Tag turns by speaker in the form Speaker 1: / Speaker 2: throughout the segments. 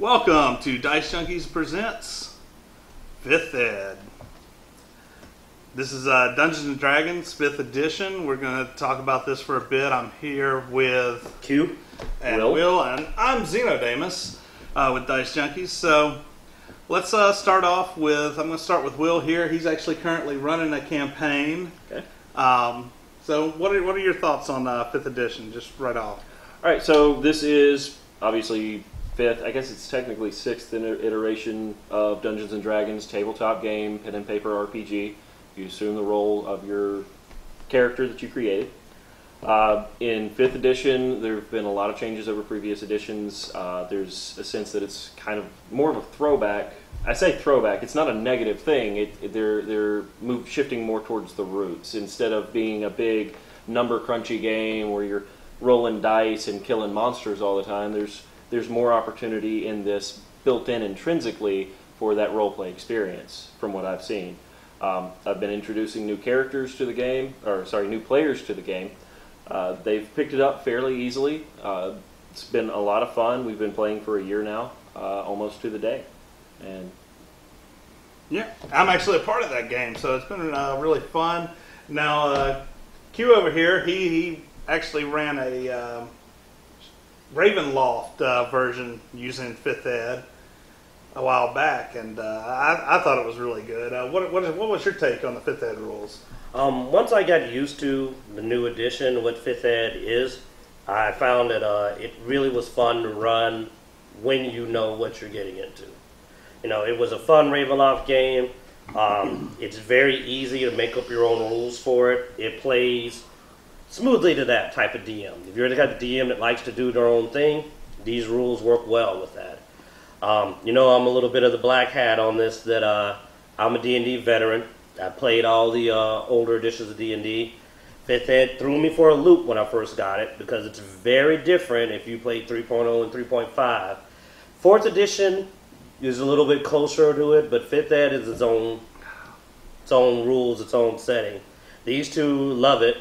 Speaker 1: Welcome to Dice Junkies Presents Fifth Ed. This is uh, Dungeons and Dragons Fifth Edition. We're going to talk about this for a bit. I'm here with
Speaker 2: Q.
Speaker 1: and
Speaker 2: Will.
Speaker 1: Will, and I'm Xenodamus uh, with Dice Junkies. So let's uh, start off with. I'm going to start with Will here. He's actually currently running a campaign.
Speaker 2: Okay.
Speaker 1: Um, so what are what are your thoughts on uh, Fifth Edition? Just right off.
Speaker 2: All right, so this is obviously fifth. I guess it's technically sixth iter- iteration of Dungeons and Dragons tabletop game, pen and paper RPG. You assume the role of your character that you created. Uh, in fifth edition, there have been a lot of changes over previous editions. Uh, there's a sense that it's kind of more of a throwback. I say throwback; it's not a negative thing. It, it- they're they're move, shifting more towards the roots instead of being a big number crunchy game where you're rolling dice and killing monsters all the time. There's there's more opportunity in this built in intrinsically for that role play experience from what I've seen. Um, I've been introducing new characters to the game, or sorry, new players to the game. Uh, they've picked it up fairly easily. Uh, it's been a lot of fun. We've been playing for a year now, uh, almost to the day, and
Speaker 1: Yeah, I'm actually a part of that game, so it's been uh, really fun. Now, uh, Q over here, he, he actually ran a um, Ravenloft uh, version using Fifth Ed a while back, and uh, I, I thought it was really good. Uh, what, what, what was your take on the Fifth Ed rules?
Speaker 3: Um, once I got used to the new edition, what Fifth Ed is, I found that uh, it really was fun to run when you know what you're getting into. You know, it was a fun Ravenloft game. Um, it's very easy to make up your own rules for it. It plays smoothly to that type of DM. If you're the kind of DM that likes to do their own thing, these rules work well with that. Um, you know, I'm a little bit of the black hat on this. That uh, I'm a D&D veteran. I played all the uh, older editions of D&D. Fifth Ed threw me for a loop when I first got it because it's very different if you played 3.0 and 3.5. Fourth edition is a little bit closer to it, but Fifth Ed is its own, its own rules, its own setting. These two love it.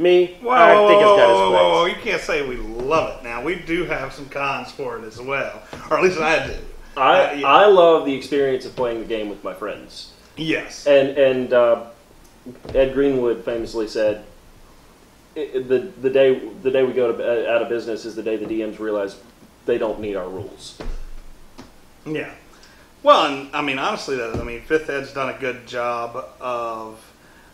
Speaker 3: Me,
Speaker 1: Whoa,
Speaker 3: I
Speaker 1: whoa,
Speaker 3: think
Speaker 1: whoa,
Speaker 3: it's got its
Speaker 1: whoa, whoa. You can't say we love it now. We do have some cons for it as well, or at least I do.
Speaker 2: I
Speaker 1: Uh, yeah.
Speaker 2: I love the experience of playing the game with my friends.
Speaker 1: Yes.
Speaker 2: And and uh, Ed Greenwood famously said, i i- "the the day the day we go to, uh, out of business is the day the DMs realize they don't need our rules."
Speaker 1: Yeah. Well, and I mean, honestly, though, I mean, Fifth Ed's done a good job of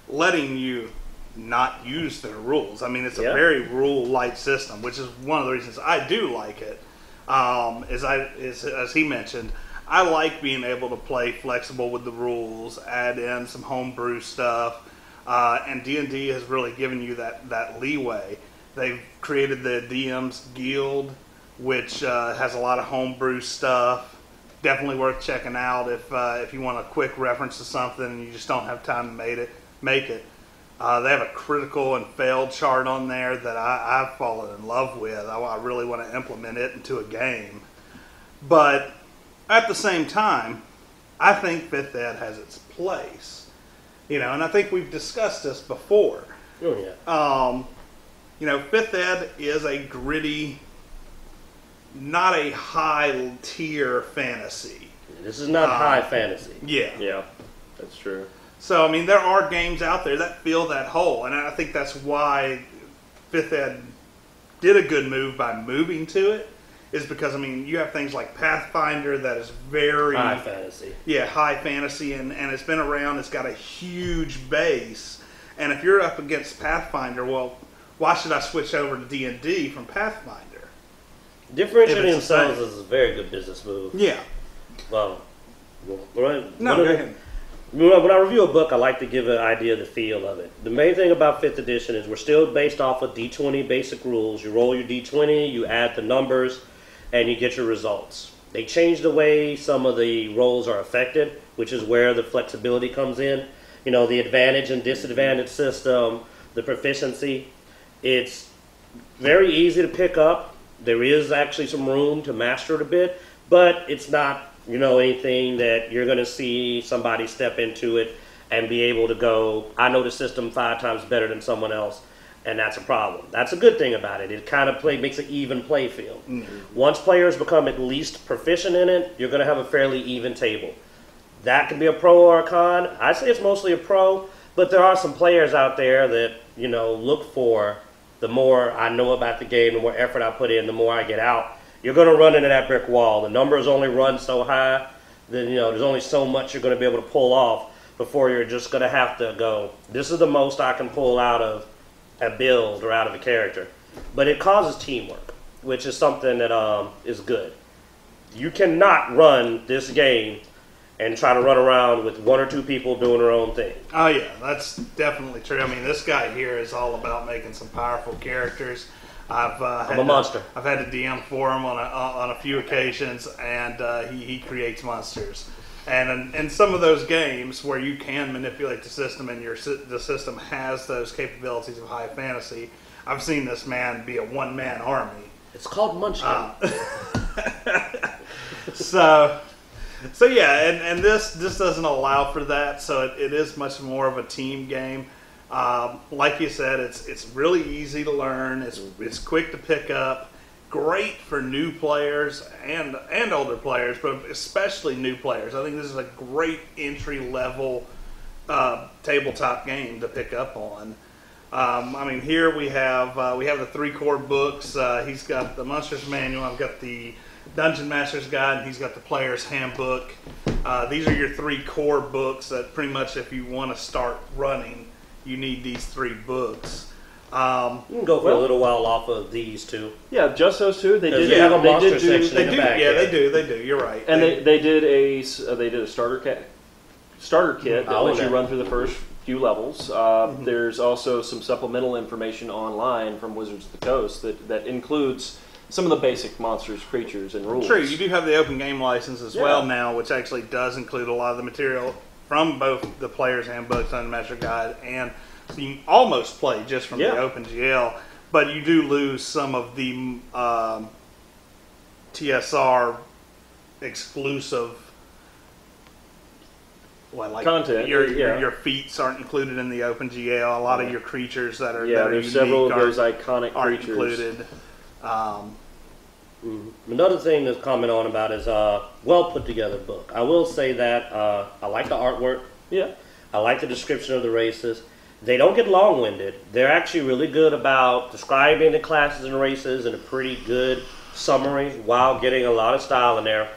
Speaker 1: letting you not use their rules. I mean, it's a
Speaker 3: Yeah.
Speaker 1: very rule light system, which is one of the reasons I do like it. Um, is I is as he mentioned, I like being able to play flexible with the rules, add in some homebrew stuff, uh, and D and D has really given you that that leeway. They've created the DM's Guild, which uh, has a lot of homebrew stuff. Definitely worth checking out if uh, if you want a quick reference to something and you just don't have time to make it. Make it. Uh, they have a critical and failed chart on there that I, I've fallen in love with. I, I really want to implement it into a game. But at the same time, I think Fifth Ed has its place. You know, and I think we've discussed this before.
Speaker 3: Oh, yeah.
Speaker 1: Um, you know, Fifth Ed is a gritty, not a high tier fantasy.
Speaker 3: This is not
Speaker 1: Um,
Speaker 3: high fantasy.
Speaker 1: Yeah.
Speaker 2: Yeah, that's true.
Speaker 1: So I mean, there are games out there that fill that hole, and I think that's why Fifth Ed did a good move by moving to it. Is because I mean, you have things like Pathfinder that is very
Speaker 3: High fantasy.
Speaker 1: yeah high fantasy, and and it's been around. It's got a huge base, and if you're up against Pathfinder, well, why should I switch over to D and D from Pathfinder?
Speaker 3: Differentiating themselves is a very good business move.
Speaker 1: Yeah.
Speaker 3: Well, well, right.
Speaker 1: No, go ahead.
Speaker 3: When I when I review a book, I like to give an idea of the feel of it. The main thing about fifth edition is we're still based off of D20 basic rules. You roll your D20, you add the numbers, and you get your results. They changed the way some of the rolls are affected, which is where the flexibility comes in. You know, the advantage and disadvantage system, the proficiency. It's very easy to pick up. There is actually some room to master it a bit, but it's not, you know, anything that you're going to see somebody step into it and be able to go, I know the system five times better than someone else. and that's a problem. That's a good thing about it. It kind of play makes an even play field. Mm-hmm. Once players become at least proficient in it, you're going to have a fairly even table. That could be a pro or a con. I say it's mostly a pro, but there are some players out there that you know look for the more I know about the game, the more effort I put in, the more I get out. You're going to run into that brick wall. The numbers only run so high that you know there's only so much you're going to be able to pull off before you're just going to have to go. This is the most I can pull out of a build or out of a character, but it causes teamwork, which is something that um, is good. You cannot run this game and try to run around with one or two people doing their own thing.
Speaker 1: Oh yeah, that's definitely true. I mean, this guy here is all about making some powerful characters. I've uh, had
Speaker 3: a monster.
Speaker 1: I've had to DM for him on a, on a few occasions, and uh, he, he creates monsters. And in, in some of those games where you can manipulate the system and your the system has those capabilities of high fantasy, I've seen this man be a one man army.
Speaker 3: It's called Munchkin.
Speaker 1: so so yeah and, and this this doesn't allow for that so it, it is much more of a team game um, like you said it's it's really easy to learn it's it's quick to pick up great for new players and and older players but especially new players i think this is a great entry level uh, tabletop game to pick up on um, I mean, here we have uh, we have the three core books. Uh, he's got the Monsters Manual. I've got the Dungeon Master's Guide, and he's got the Player's Handbook. Uh, these are your three core books that pretty much, if you want to start running, you need these three books. Um,
Speaker 3: you can go for
Speaker 2: well-
Speaker 3: a little while off of these two.
Speaker 2: Yeah, just those two. They did.
Speaker 3: you have a
Speaker 2: they
Speaker 3: monster
Speaker 2: did do,
Speaker 3: section.
Speaker 1: they
Speaker 3: in the back,
Speaker 1: yeah,
Speaker 3: yeah.
Speaker 1: they do, they do. You're right.
Speaker 2: and they, they did a s- uh, they did a starter kit starter kit that
Speaker 3: Oh,
Speaker 2: lets you run through the first few levels. Uh,
Speaker 1: Mm-hmm.
Speaker 2: There's also some supplemental information online from Wizards of the Coast that, that includes some of the basic monsters, creatures, and rules.
Speaker 1: True, you do have the open game license as
Speaker 2: Yeah.
Speaker 1: well now, which actually does include a lot of the material from both the Player's Handbook, Dungeon Master Guide, and so you almost play just from
Speaker 2: Yeah.
Speaker 1: the Open GL, but you do lose some of the um, TSR exclusive. Well, like
Speaker 2: Content,
Speaker 1: your, your
Speaker 2: yeah.
Speaker 1: your feats aren't included in the Open GL. A lot of your creatures that are
Speaker 2: Yeah,
Speaker 1: that are
Speaker 2: there's several of those iconic creatures.
Speaker 1: included. Um.
Speaker 3: Another thing to comment on about is a well put together book. I will say that uh, I like the artwork.
Speaker 2: Yeah,
Speaker 3: I like the description of the races. They don't get long winded. They're actually really good about describing the classes and races in a pretty good summary while getting a lot of style in there.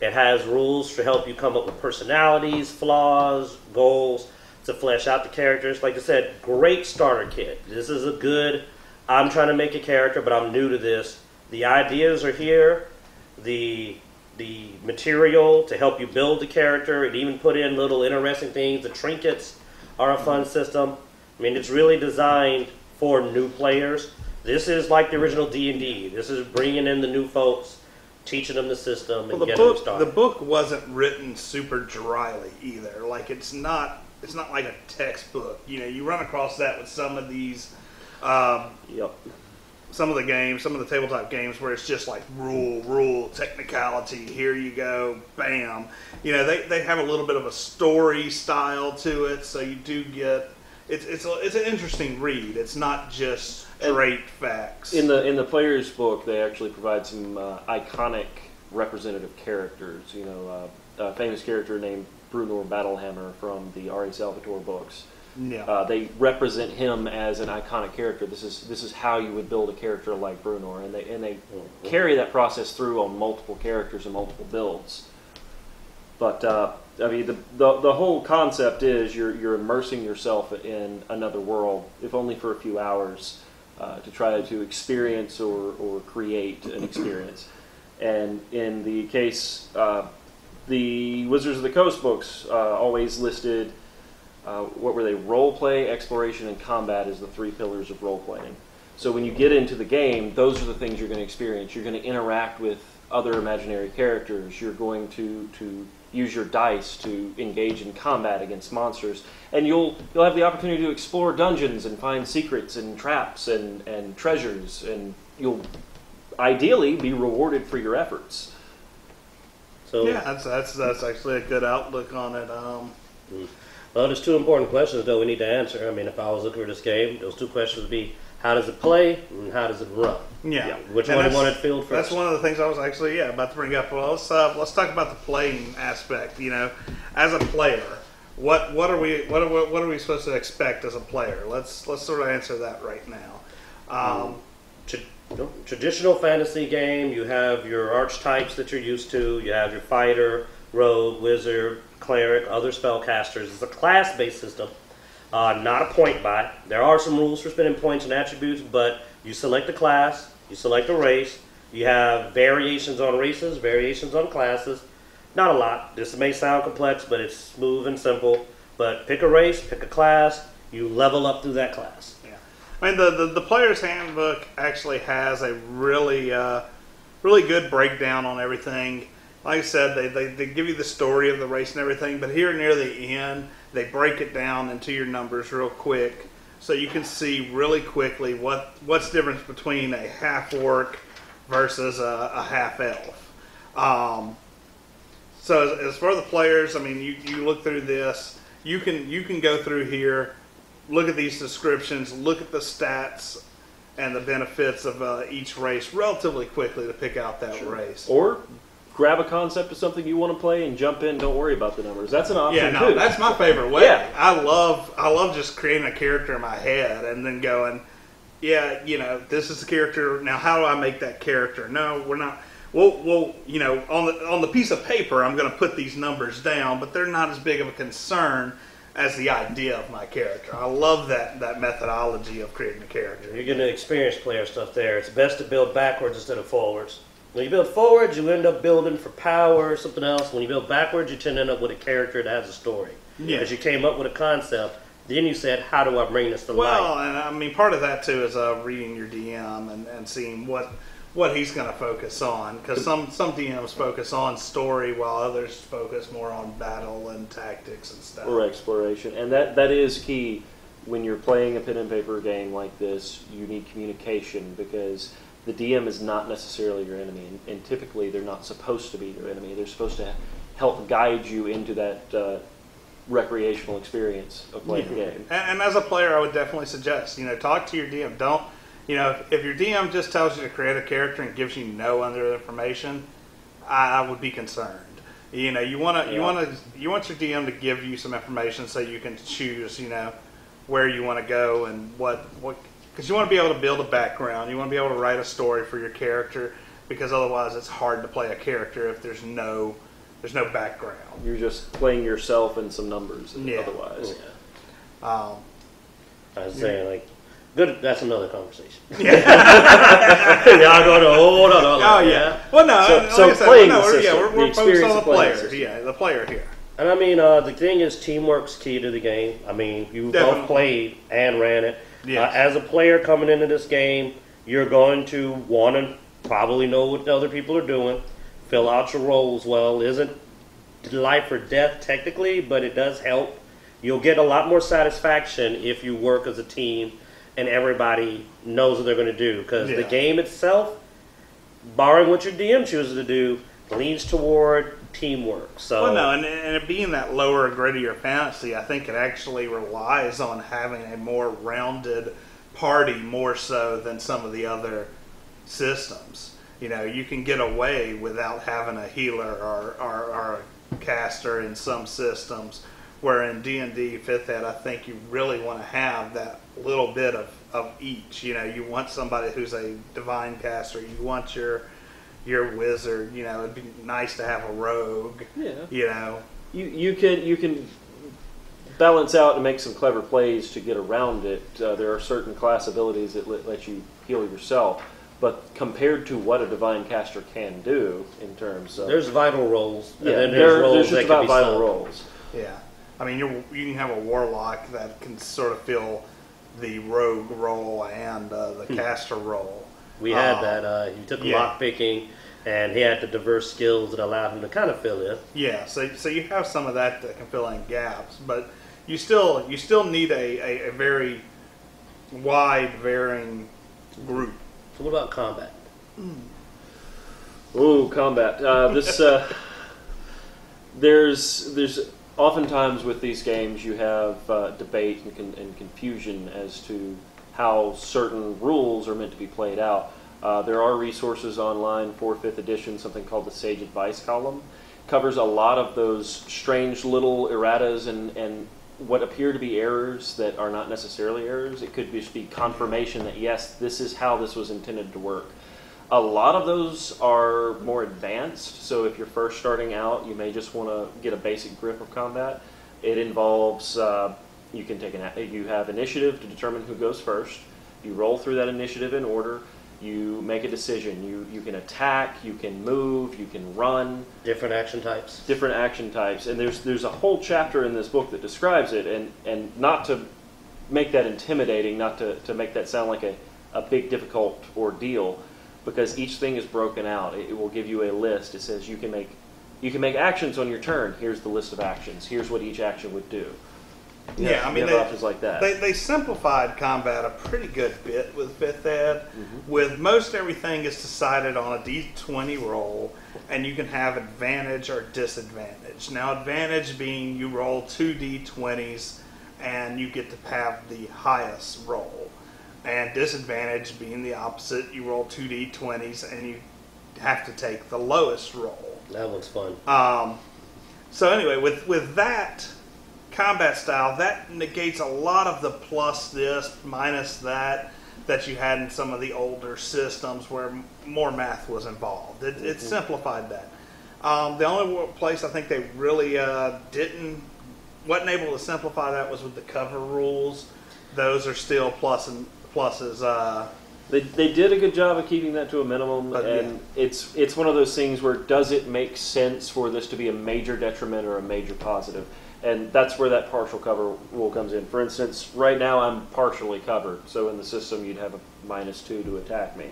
Speaker 3: It has rules to help you come up with personalities, flaws, goals to flesh out the characters. Like I said, great starter kit. This is a good. I'm trying to make a character, but I'm new to this. The ideas are here. The the material to help you build the character and even put in little interesting things. The trinkets are a fun system. I mean, it's really designed for new players. This is like the original D and D. This is bringing in the new folks, teaching them the system, and
Speaker 1: Well, the
Speaker 3: getting them started.
Speaker 1: the book wasn't written super dryly either. Like it's not it's not like a textbook. You know, you run across that with some of these um,
Speaker 2: yep.
Speaker 1: Some of the games, some of the tabletop games where it's just like rule, rule, technicality, here you go, bam. You know, they, they have a little bit of a story style to it, so you do get it's it's a, it's an interesting read. It's not just straight facts.
Speaker 2: In the in the player's book, they actually provide some uh, iconic representative characters. You know, uh, a famous character named Bruenor Battlehammer from the R.A. Salvatore books.
Speaker 1: Yeah.
Speaker 2: Uh, they represent him as an iconic character. This is this is how you would build a character like Bruenor, and they and they carry that process through on multiple characters and multiple builds. But uh, I mean, the, the the whole concept is you're you're immersing yourself in another world, if only for a few hours, uh, to try to experience or or create an experience. And in the case, uh, the Wizards of the Coast books uh, always listed uh, what were they? Role play, exploration, and combat is the three pillars of role playing. So when you get into the game, those are the things you're going to experience. You're going to interact with other imaginary characters. You're going to to use your dice to engage in combat against monsters, and you'll you'll have the opportunity to explore dungeons and find secrets and traps and and treasures, and you'll ideally be rewarded for your efforts.
Speaker 3: so
Speaker 1: yeah, that's that's that's actually a good outlook on it. Um,
Speaker 3: Well, there's two important questions though we need to answer. I mean, if I was looking for this game, those two questions would be: How does it play and how does it run?
Speaker 1: Yeah.
Speaker 2: Yeah.
Speaker 3: Which
Speaker 1: And
Speaker 3: one you
Speaker 1: that's-
Speaker 3: want to field first?
Speaker 1: That's one of the things I was actually yeah about to bring up. Well, let's uh, let's talk about the playing aspect. You know, as a player, what what are we what are we, what are we supposed to expect as a player? Let's let's sort of answer that right now. Um,
Speaker 3: Tra- traditional fantasy game, you have your archetypes that you're used to. You have your fighter, rogue, wizard, cleric, other spellcasters. It's a class-based system, uh, not a point buy. There are some rules for spending points and attributes, but you select a class, you select a race. You have variations on races, variations on classes. Not a lot. This may sound complex, but it's smooth and simple. But pick a race, pick a class. You level up through that class.
Speaker 1: Yeah, I mean the, the the player's handbook actually has a really uh, really good breakdown on everything. Like I said, they, they they give you the story of the race and everything, but here near the end, they break it down into your numbers real quick, so you can see really quickly what what's the difference between a half orc versus a, a half elf. Um, so as, as for the players, I mean, you, you look through this, you can you can go through here, look at these descriptions, look at the stats and the benefits of uh, each race relatively quickly to pick out that race.
Speaker 2: Or grab a concept of something you want to play and jump in. Don't worry about the numbers. That's an option
Speaker 1: Yeah, no,
Speaker 2: too.
Speaker 1: that's my favorite way.
Speaker 2: Yeah.
Speaker 1: I love I love just creating a character in my head and then going, yeah, you know, this is the character. Now, how do I make that character? No, we're not. Well, well, you know, on the on the piece of paper, I'm going to put these numbers down, but they're not as big of a concern as the idea of my character. I love that that methodology of creating a character.
Speaker 3: You're getting experienced player stuff there. It's best to build backwards instead of forwards. When you build forwards, you end up building for power or something else. When you build backwards, you tend to end up with a character that has a story.
Speaker 1: Yeah.
Speaker 3: Because you came up with a concept, then you said, how do I bring this to
Speaker 1: Well,
Speaker 3: life?
Speaker 1: and I mean, part of that too is uh, reading your DM and, and seeing what what he's going to focus on. Because some some DMs focus on story, while others focus more on battle and tactics and stuff.
Speaker 2: or exploration, and that that is key when you're playing a pen and paper game like this. You need communication because the DM is not necessarily your enemy, and, and typically they're not supposed to be your enemy. They're supposed to help guide you into that uh, recreational experience of playing the game.
Speaker 1: And, and as a player, I would definitely suggest you know talk to your DM. Don't you know if, if your DM just tells you to create a character and gives you no other information, I, I would be concerned. You know, you want to you want to you want your DM to give you some information so you can choose. You know where you want to go and what what because you want to be able to build a background. You want to be able to write a story for your character because otherwise it's hard to play a character if there's no there's no background.
Speaker 2: You're just playing yourself and some numbers.
Speaker 1: Yeah.
Speaker 2: Otherwise,
Speaker 1: Um,
Speaker 3: I was saying, like, good. that's another conversation. Y'all going to hold on, hold
Speaker 1: Oh
Speaker 3: on,
Speaker 1: yeah. Well, no.
Speaker 2: So-
Speaker 1: like
Speaker 2: so
Speaker 1: I said,
Speaker 2: playing
Speaker 1: no,
Speaker 2: the
Speaker 1: we're, yeah, we're,
Speaker 2: the
Speaker 1: we're focused
Speaker 2: experience
Speaker 1: on the
Speaker 2: of the
Speaker 1: player.
Speaker 2: system.
Speaker 1: Yeah, the player here.
Speaker 3: And I mean, uh, the thing is, teamwork's key to the game. I mean, you
Speaker 1: Definitely.
Speaker 3: both played and ran it.
Speaker 1: Yes.
Speaker 3: Uh, as a player coming into this game, you're going to want to probably know what the other people are doing, fill out your roles well. Isn't life or death technically, but it does help. You'll get a lot more satisfaction if you work as a team and everybody knows what they're going to do. Because the game itself, barring what your DM chooses to do, leans toward teamwork. So
Speaker 1: Well, no, and, and it being that lower, grittier fantasy, I think it actually relies on having a more rounded party more so than some of the other systems. You know, you can get away without having a healer or, or, or a caster in some systems. Where in D and D fifth ed, I think you really want to have that little bit of, of each. You know, you want somebody who's a divine caster. You want your your wizard. You know, it'd be nice to have a rogue.
Speaker 2: yeah.
Speaker 1: You know,
Speaker 2: You you can you can balance out and make some clever plays to get around it. Uh, there are certain class abilities that let, let you heal yourself, but compared to what a divine caster can do in terms of
Speaker 3: There's vital roles, and
Speaker 2: yeah,
Speaker 3: then
Speaker 2: there-
Speaker 3: there's roles
Speaker 2: there's just
Speaker 3: that can
Speaker 2: about
Speaker 3: be
Speaker 2: vital
Speaker 3: subbed.
Speaker 2: roles.
Speaker 1: yeah. I mean, you you can have a warlock that can sort of fill the rogue role and uh, the caster role.
Speaker 3: We had
Speaker 1: Uh,
Speaker 3: that. Uh, he took
Speaker 1: yeah.
Speaker 3: lock picking, and he had the diverse skills that allowed him to kind of fill in.
Speaker 1: Yeah, so so you have some of that that can fill in gaps, but you still you still need a, a, a very wide varying group.
Speaker 3: So what about combat?
Speaker 2: Ooh, combat. Uh, this uh, there's there's oftentimes with these games you have uh, debate and, con- and confusion as to how certain rules are meant to be played out. Uh, there are resources online for fifth edition, something called the Sage Advice column. Covers a lot of those strange little erratas and, and what appear to be errors that are not necessarily errors. It could just be confirmation that yes, this is how this was intended to work. A lot of those are more advanced, so if you're first starting out, you may just want to get a basic grip of combat. It involves uh, you can take an you have initiative to determine who goes first. You roll through that initiative in order. You make a decision. You you can attack, you can move, you can run.
Speaker 3: Different action types.
Speaker 2: Different action types, and there's there's a whole chapter in this book that describes it, and and not to make that intimidating, not to, to make that sound like a, a big difficult ordeal because each thing is broken out. It, it will give you a list. It says you can make you can make actions on your turn. Here's the list of actions. Here's what each action would do.
Speaker 1: Yeah, I mean, they-
Speaker 2: options like that.
Speaker 1: They, they simplified combat a pretty good bit with fifth ed.
Speaker 2: Mm-hmm.
Speaker 1: With most everything is decided on a d20 roll, and you can have advantage or disadvantage. Now, advantage being you roll two d20s, and you get to have the highest roll, and disadvantage being the opposite. You roll two d20s, and you have to take the lowest roll.
Speaker 3: That one's fun.
Speaker 1: Um, so anyway, with with that combat style, that negates a lot of the plus this minus that that you had in some of the older systems where more math was involved. It, it simplified that. Um, the only place I think they really uh, didn't wasn't able to simplify that was with the cover rules. Those are still plus and pluses. Uh,
Speaker 2: They, they did a good job of keeping that to a minimum,
Speaker 1: But,
Speaker 2: and it's it's one of those things where does it make sense for this to be a major detriment or a major positive? And that's where that partial cover rule comes in. For instance, right now I'm partially covered, so in the system you'd have a minus two to attack me.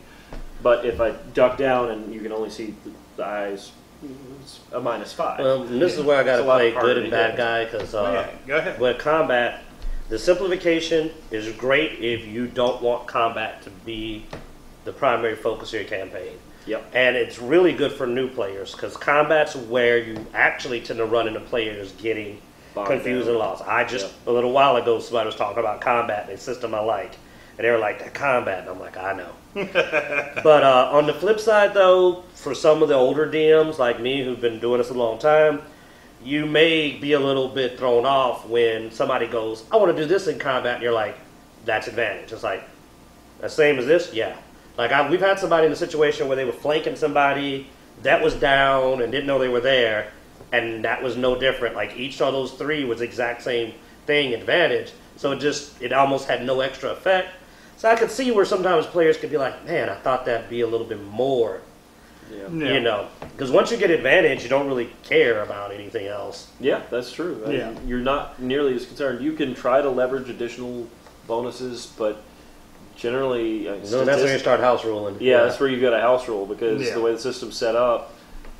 Speaker 2: But if I duck down and you can only see the, the eyes, it's a minus five.
Speaker 3: Well, and this is where I got to play good and bad guy because
Speaker 1: oh
Speaker 3: uh,
Speaker 1: yeah, go ahead.
Speaker 3: with combat, the simplification is great if you don't want combat to be the primary focus of your campaign.
Speaker 2: Yep.
Speaker 3: And it's really good for new players because combat's where you actually tend to run into players getting Confused
Speaker 2: down.
Speaker 3: and. I just a little while ago somebody was talking about combat and a system I like, and they were like that combat, and I'm like I know. but uh, on the flip side, though, for some of the older DMs like me who've been doing this a long time, you may be a little bit thrown off when somebody goes, "I want to do this in combat," and you're like, "That's advantage." It's like the same as this, yeah. Like I, we've had somebody in a situation where they were flanking somebody that was down and didn't know they were there, and that was no different. Like each of those three was exact same thing, advantage. So it just it almost had no extra effect. So I could see where sometimes players could be like, "Man, I thought that'd be a little bit more."
Speaker 2: Yeah.
Speaker 1: Yeah.
Speaker 3: You know, because once you get advantage, you don't really care about anything else.
Speaker 2: Yeah, that's true. I mean,
Speaker 1: Yeah.
Speaker 2: You're not nearly as concerned. You can try to leverage additional bonuses, but generally, uh,
Speaker 3: No, that's where you start house ruling.
Speaker 2: yeah, that's where you've got a house rule because
Speaker 1: Yeah.
Speaker 2: the way the system's set up,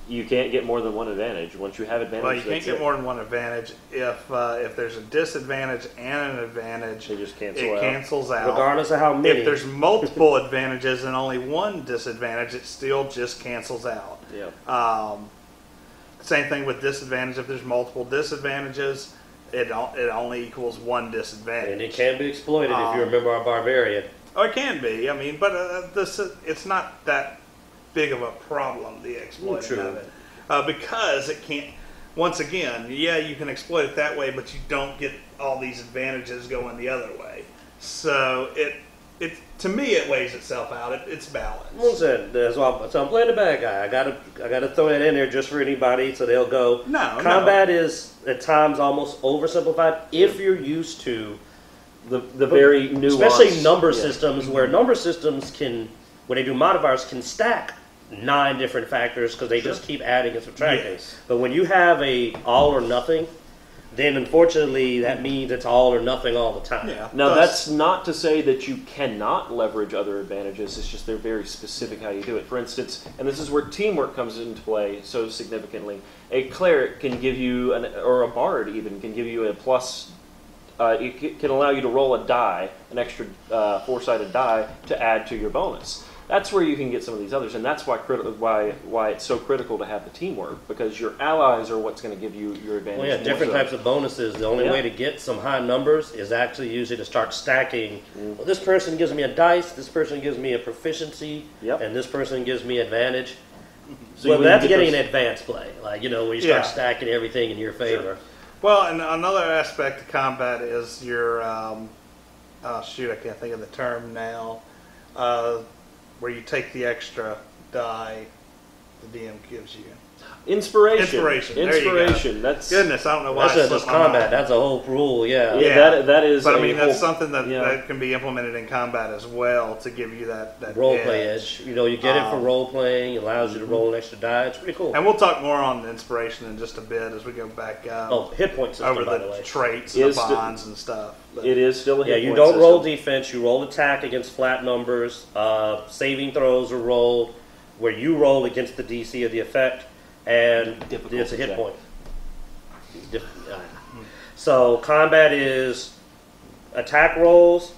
Speaker 2: you can't get more than one advantage. Once you have advantage,
Speaker 1: Well, you can't get
Speaker 2: it.
Speaker 1: more than one advantage if uh, if there's a disadvantage and an advantage.
Speaker 2: They just cancel
Speaker 1: it
Speaker 2: out.
Speaker 1: cancels out.
Speaker 3: regardless of how many.
Speaker 1: If there's multiple advantages and only one disadvantage, it still just cancels out.
Speaker 2: Yeah.
Speaker 1: Um, same thing with disadvantage. If there's multiple disadvantages, it it only equals one disadvantage.
Speaker 3: and it can be exploited if you
Speaker 1: Um,
Speaker 3: remember our barbarian.
Speaker 1: Oh, it can be. I mean, but uh, this it's not that big of a problem. The exploiting
Speaker 3: True.
Speaker 1: of it uh, because it can't. Once again, yeah, you can exploit it that way, but you don't get all these advantages going the other way. So it it to me it weighs itself out. It, it's balanced.
Speaker 3: Well said. That's why I'm, so I'm playing the bad guy. I gotta I gotta throw that in there just for anybody, so they'll go.
Speaker 1: No, no.
Speaker 3: Combat is at times almost oversimplified if you're used to,
Speaker 2: The the very nuanced,
Speaker 3: especially number
Speaker 2: yeah.
Speaker 3: systems, where number systems can, when they do modifiers, can stack nine different factors because they just keep adding and subtracting.
Speaker 1: Yes.
Speaker 3: But when you have a all or nothing, then unfortunately that means it's all or nothing all the time.
Speaker 1: Yeah.
Speaker 2: Now,
Speaker 1: Thus-
Speaker 2: that's not to say that you cannot leverage other advantages. It's just they're very specific how you do it. For instance, and this is where teamwork comes into play so significantly. A cleric can give you, an, or a bard even, can give you a plus. Uh, it can allow you to roll a die, an extra uh, four-sided die, to add to your bonus. That's where you can get some of these others, and that's why criti- why why it's so critical to have the teamwork because your allies are what's going to give you your advantage.
Speaker 3: Well, yeah, different
Speaker 2: so.
Speaker 3: types of bonuses. The only
Speaker 2: Yeah.
Speaker 3: way to get some high numbers is actually usually to start stacking.
Speaker 2: Mm.
Speaker 3: Well, this person gives me a dice, this person gives me a proficiency,
Speaker 2: Yep.
Speaker 3: and this person gives me advantage.
Speaker 2: So
Speaker 3: well, that's
Speaker 2: get
Speaker 3: getting
Speaker 2: those-
Speaker 3: an advanced play, like you know, where you start
Speaker 1: Yeah.
Speaker 3: stacking everything in your favor. Sure.
Speaker 1: Well, and another aspect of combat is your, um, oh shoot, I can't think of the term now, uh, where you take the extra die the DM gives you.
Speaker 2: Inspiration.
Speaker 1: Inspiration, there you go.
Speaker 2: Inspiration. That's
Speaker 1: Goodness, I don't know why
Speaker 3: That's
Speaker 1: it
Speaker 3: not
Speaker 1: slipped
Speaker 3: just
Speaker 1: my
Speaker 3: combat.
Speaker 1: mind.
Speaker 3: That's a whole rule. Yeah.
Speaker 2: Yeah,
Speaker 1: Yeah.
Speaker 2: that that is.
Speaker 1: But I
Speaker 2: a
Speaker 1: mean, that's
Speaker 2: whole-
Speaker 1: something that,
Speaker 2: yeah.
Speaker 1: that can be implemented in combat as well to give you that, that
Speaker 3: Role play edge. You know, you get it for
Speaker 1: Um,
Speaker 3: role playing. It allows you to roll an extra die. It's pretty cool.
Speaker 1: And we'll talk more on the inspiration in just a bit as we go back um,
Speaker 3: Oh, hit point system,
Speaker 1: over
Speaker 3: by
Speaker 1: the,
Speaker 3: the way.
Speaker 1: traits and the
Speaker 2: Is the-
Speaker 1: bonds and stuff. But-
Speaker 2: It is still a
Speaker 3: Yeah, you
Speaker 2: point
Speaker 3: don't roll defense. You roll attack against flat numbers. Uh, saving throws are rolled where you roll against the DC of the effect, and
Speaker 2: Difficult
Speaker 3: it's a hit point. Dif- uh, So combat is attack rolls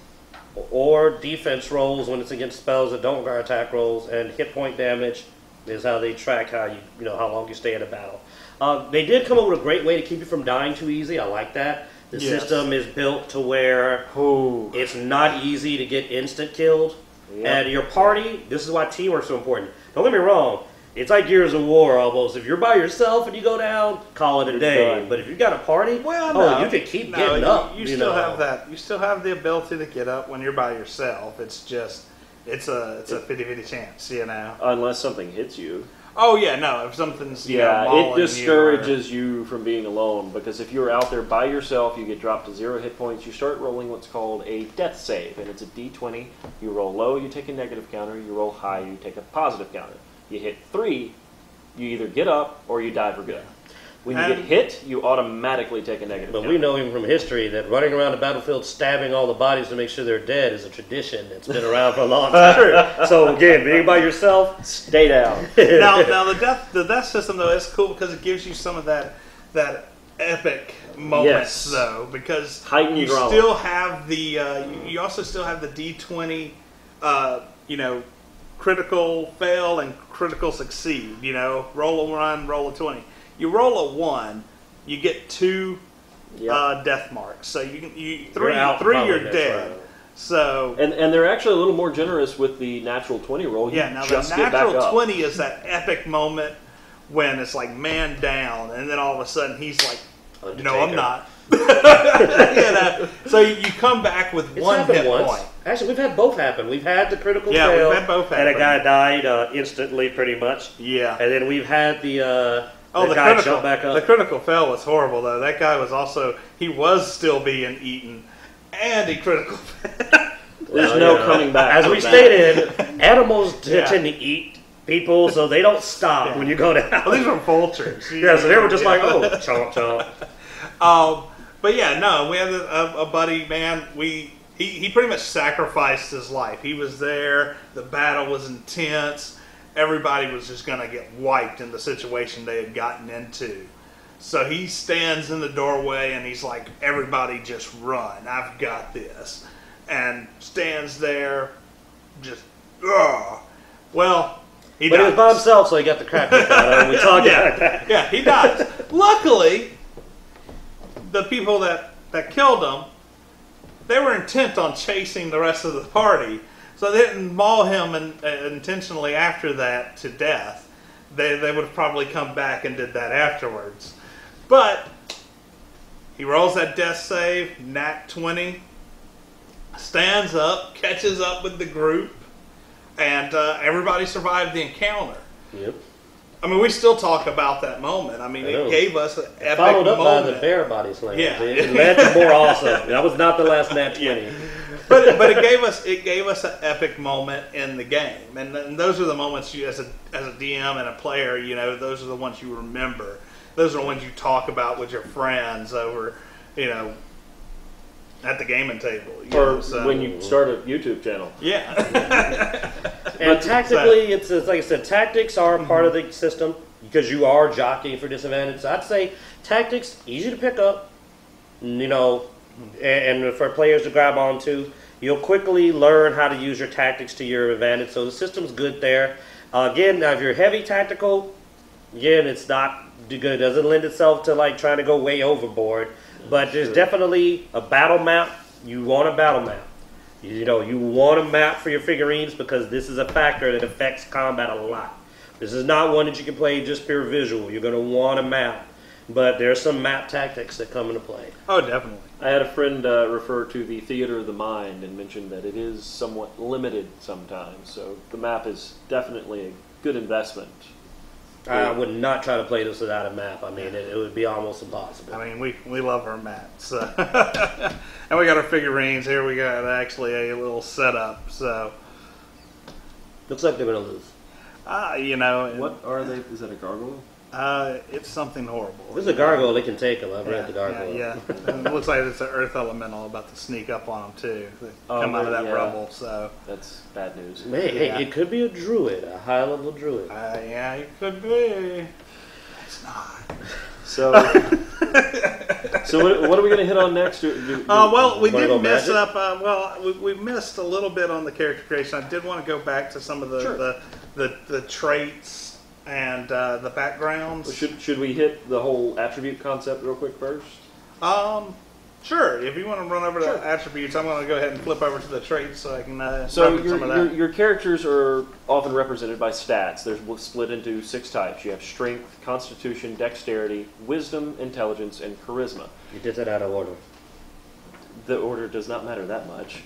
Speaker 3: or defense rolls when it's against spells that don't require attack rolls, and hit point damage is how they track how you you know how long you stay in a battle. Uh, they did come up with a great way to keep you from dying too easy. I like that. The
Speaker 1: Yes.
Speaker 3: system is built to where
Speaker 2: Ooh.
Speaker 3: it's not easy to get instant killed.
Speaker 2: Yeah.
Speaker 3: And your party, this is why teamwork's so important. Don't get me wrong, it's like Gears of War almost. If you're by yourself and you go down, call it a day. But if you got a party,
Speaker 1: Well,
Speaker 3: oh,
Speaker 1: no.
Speaker 3: you can keep
Speaker 1: No,
Speaker 3: getting
Speaker 1: you,
Speaker 3: up.
Speaker 1: You,
Speaker 3: You,
Speaker 1: still
Speaker 3: know.
Speaker 1: have that. You still have the ability to get up when you're by yourself. It's just, it's a, it's a 50-50 chance, you know.
Speaker 2: Unless something hits you.
Speaker 1: Oh yeah, no. If something's know,
Speaker 2: Yeah,
Speaker 1: mauling
Speaker 2: it
Speaker 1: you or-
Speaker 2: discourages you, from being alone because if you're out there by yourself, you get dropped to zero hit points. You start rolling what's called a death save, and it's a d20. You roll low, you take a negative counter. You roll high, you take a positive counter. You hit three, you either get up or you die for good. When you get hit, you automatically take a negative.
Speaker 3: But
Speaker 2: counter.
Speaker 3: we know even from history that running around the battlefield stabbing all the bodies to make sure they're dead is a tradition that's been around for a long time. so again, being by yourself,
Speaker 2: stay down.
Speaker 1: now, now the death the death system though is cool because it gives you some of that that epic moments
Speaker 2: Yes.
Speaker 1: though because
Speaker 2: Heightened
Speaker 1: you
Speaker 2: drama.
Speaker 1: still have the uh, you, you also still have the D twenty uh, you know critical fail and critical succeed you know roll a one roll a twenty you roll a one you get two
Speaker 2: Yep.
Speaker 1: uh, death marks so you can you 3
Speaker 3: out
Speaker 1: three you're dead
Speaker 3: round.
Speaker 1: so
Speaker 2: and and they're actually a little more generous with the natural twenty roll. You
Speaker 1: Yeah, now
Speaker 2: just
Speaker 1: the
Speaker 2: get back
Speaker 1: natural 20 is that epic moment when it's like man down, and then all of a sudden he's like, no, I'm not. You know? So you you come back with
Speaker 3: It's
Speaker 1: one
Speaker 3: happened
Speaker 1: hit
Speaker 3: once.
Speaker 1: point.
Speaker 3: Actually, we've had both happen. We've had the critical
Speaker 1: Yeah, we've had both happen.
Speaker 3: and a guy died uh, instantly, pretty much.
Speaker 1: Yeah.
Speaker 3: And then we've had the uh,
Speaker 1: Oh,
Speaker 3: the,
Speaker 1: the
Speaker 3: guy
Speaker 1: critical,
Speaker 3: jump back up.
Speaker 1: the critical fail was horrible though. That guy was also he was still being eaten, and he critical.
Speaker 2: There's
Speaker 3: Well,
Speaker 2: no
Speaker 3: yeah.
Speaker 2: coming back.
Speaker 3: As we
Speaker 2: that.
Speaker 3: stated, animals
Speaker 1: Yeah.
Speaker 3: tend to eat people, so they don't stop
Speaker 1: Yeah.
Speaker 3: when you go down.
Speaker 1: well, these were vultures.
Speaker 3: yeah, so they were just
Speaker 1: Yeah.
Speaker 3: like, oh, chomp chomp.
Speaker 1: Um, but yeah, no, we had a, a, buddy, man. We he, he pretty much sacrificed his life. He was there. The battle was intense. Everybody was just gonna get wiped in the situation they had gotten into. So he stands in the doorway and he's like, "Everybody, just run! I've got this." And stands there, just ugh. Well, he
Speaker 3: But he was by himself, so he got the crap out of him. We talked about that.
Speaker 1: yeah, he dies. Luckily, the people that, that killed him, they were intent on chasing the rest of the party, so they didn't maul him in, uh, intentionally after that to death. They, they would have probably come back and did that afterwards. But he rolls that death save, nat 20, stands up, catches up with the group, and uh, everybody survived the encounter.
Speaker 3: Yep.
Speaker 1: I mean, we still talk about that moment. I mean,
Speaker 3: I
Speaker 1: it gave us an epic moment.
Speaker 3: Followed up by the bear body slam.
Speaker 1: Yeah.
Speaker 3: It, led to more awesome. That was not the last nat 20.
Speaker 1: but but it gave us it gave us an epic moment in the game, and, and those are the moments you as a as a DM and a player, you know, those are the ones you remember. Those are the ones you talk about with your friends over, you know, at the gaming table. You
Speaker 2: Or
Speaker 1: know, so-
Speaker 2: when you start a YouTube channel.
Speaker 1: yeah,
Speaker 3: And
Speaker 2: But-
Speaker 3: tactically, it's, it's like I said, tactics are part of
Speaker 1: Mm-hmm.
Speaker 3: the system because you are jockeying for disadvantage. So I'd say tactics easy to pick up, you know, and, and for players to grab onto. You'll quickly learn how to use your tactics to your advantage. So the system's good there. Uh, again, now if you're heavy tactical, again, it's not good. It doesn't lend itself to like trying to go way overboard. But there's
Speaker 2: Sure.
Speaker 3: definitely a battle map. You want a battle map. You, you know, you want a map for your figurines because this is a factor that affects combat a lot. This is not one that you can play just pure visual. You're going to want a map. But there's some map tactics that come into play.
Speaker 1: Oh, definitely.
Speaker 2: I had a friend uh, refer to the theater of the mind and mentioned that it is somewhat limited sometimes. So the map is definitely a good investment.
Speaker 3: I would not try to play this without a map. I mean, it, it would be almost impossible.
Speaker 1: I mean, we, we love our maps. So. and we got our figurines here. We got actually a little setup. So,
Speaker 3: Looks like they're going to lose.
Speaker 1: uh, you know,
Speaker 2: What are they? Is that a gargoyle?
Speaker 1: Uh, it's something horrible.
Speaker 3: If it's a gargoyle, they can take them. I've
Speaker 1: yeah,
Speaker 3: read the gargoyle.
Speaker 1: Yeah, yeah. And it looks like it's an earth elemental about to sneak up on them too. They
Speaker 2: Oh,
Speaker 1: come out of that
Speaker 2: yeah.
Speaker 1: rubble. So,
Speaker 2: That's bad news.
Speaker 3: Hey,
Speaker 1: Yeah.
Speaker 3: hey, it could be a druid, a high level druid.
Speaker 1: uh, yeah, it could be. It's not.
Speaker 2: So, so what, what are we going to hit on next? Do- do-
Speaker 1: Uh, well, we did mess
Speaker 3: magic?
Speaker 1: up. Uh, well, we, we missed a little bit on the character creation. I did want to go back to some of the
Speaker 2: Sure.
Speaker 1: the, the, the traits and uh, the backgrounds.
Speaker 2: should should we hit the whole attribute concept real quick first?
Speaker 1: Um, sure. If you want to run over
Speaker 2: Sure.
Speaker 1: the attributes, I'm going to go ahead and flip over to the traits so I can uh,
Speaker 2: So your,
Speaker 1: some of
Speaker 2: your,
Speaker 1: that.
Speaker 2: your characters are often represented by stats. They're split into six types. You have strength, constitution, dexterity, wisdom, intelligence, and charisma.
Speaker 3: You did that out of order.
Speaker 2: The order does not matter that much.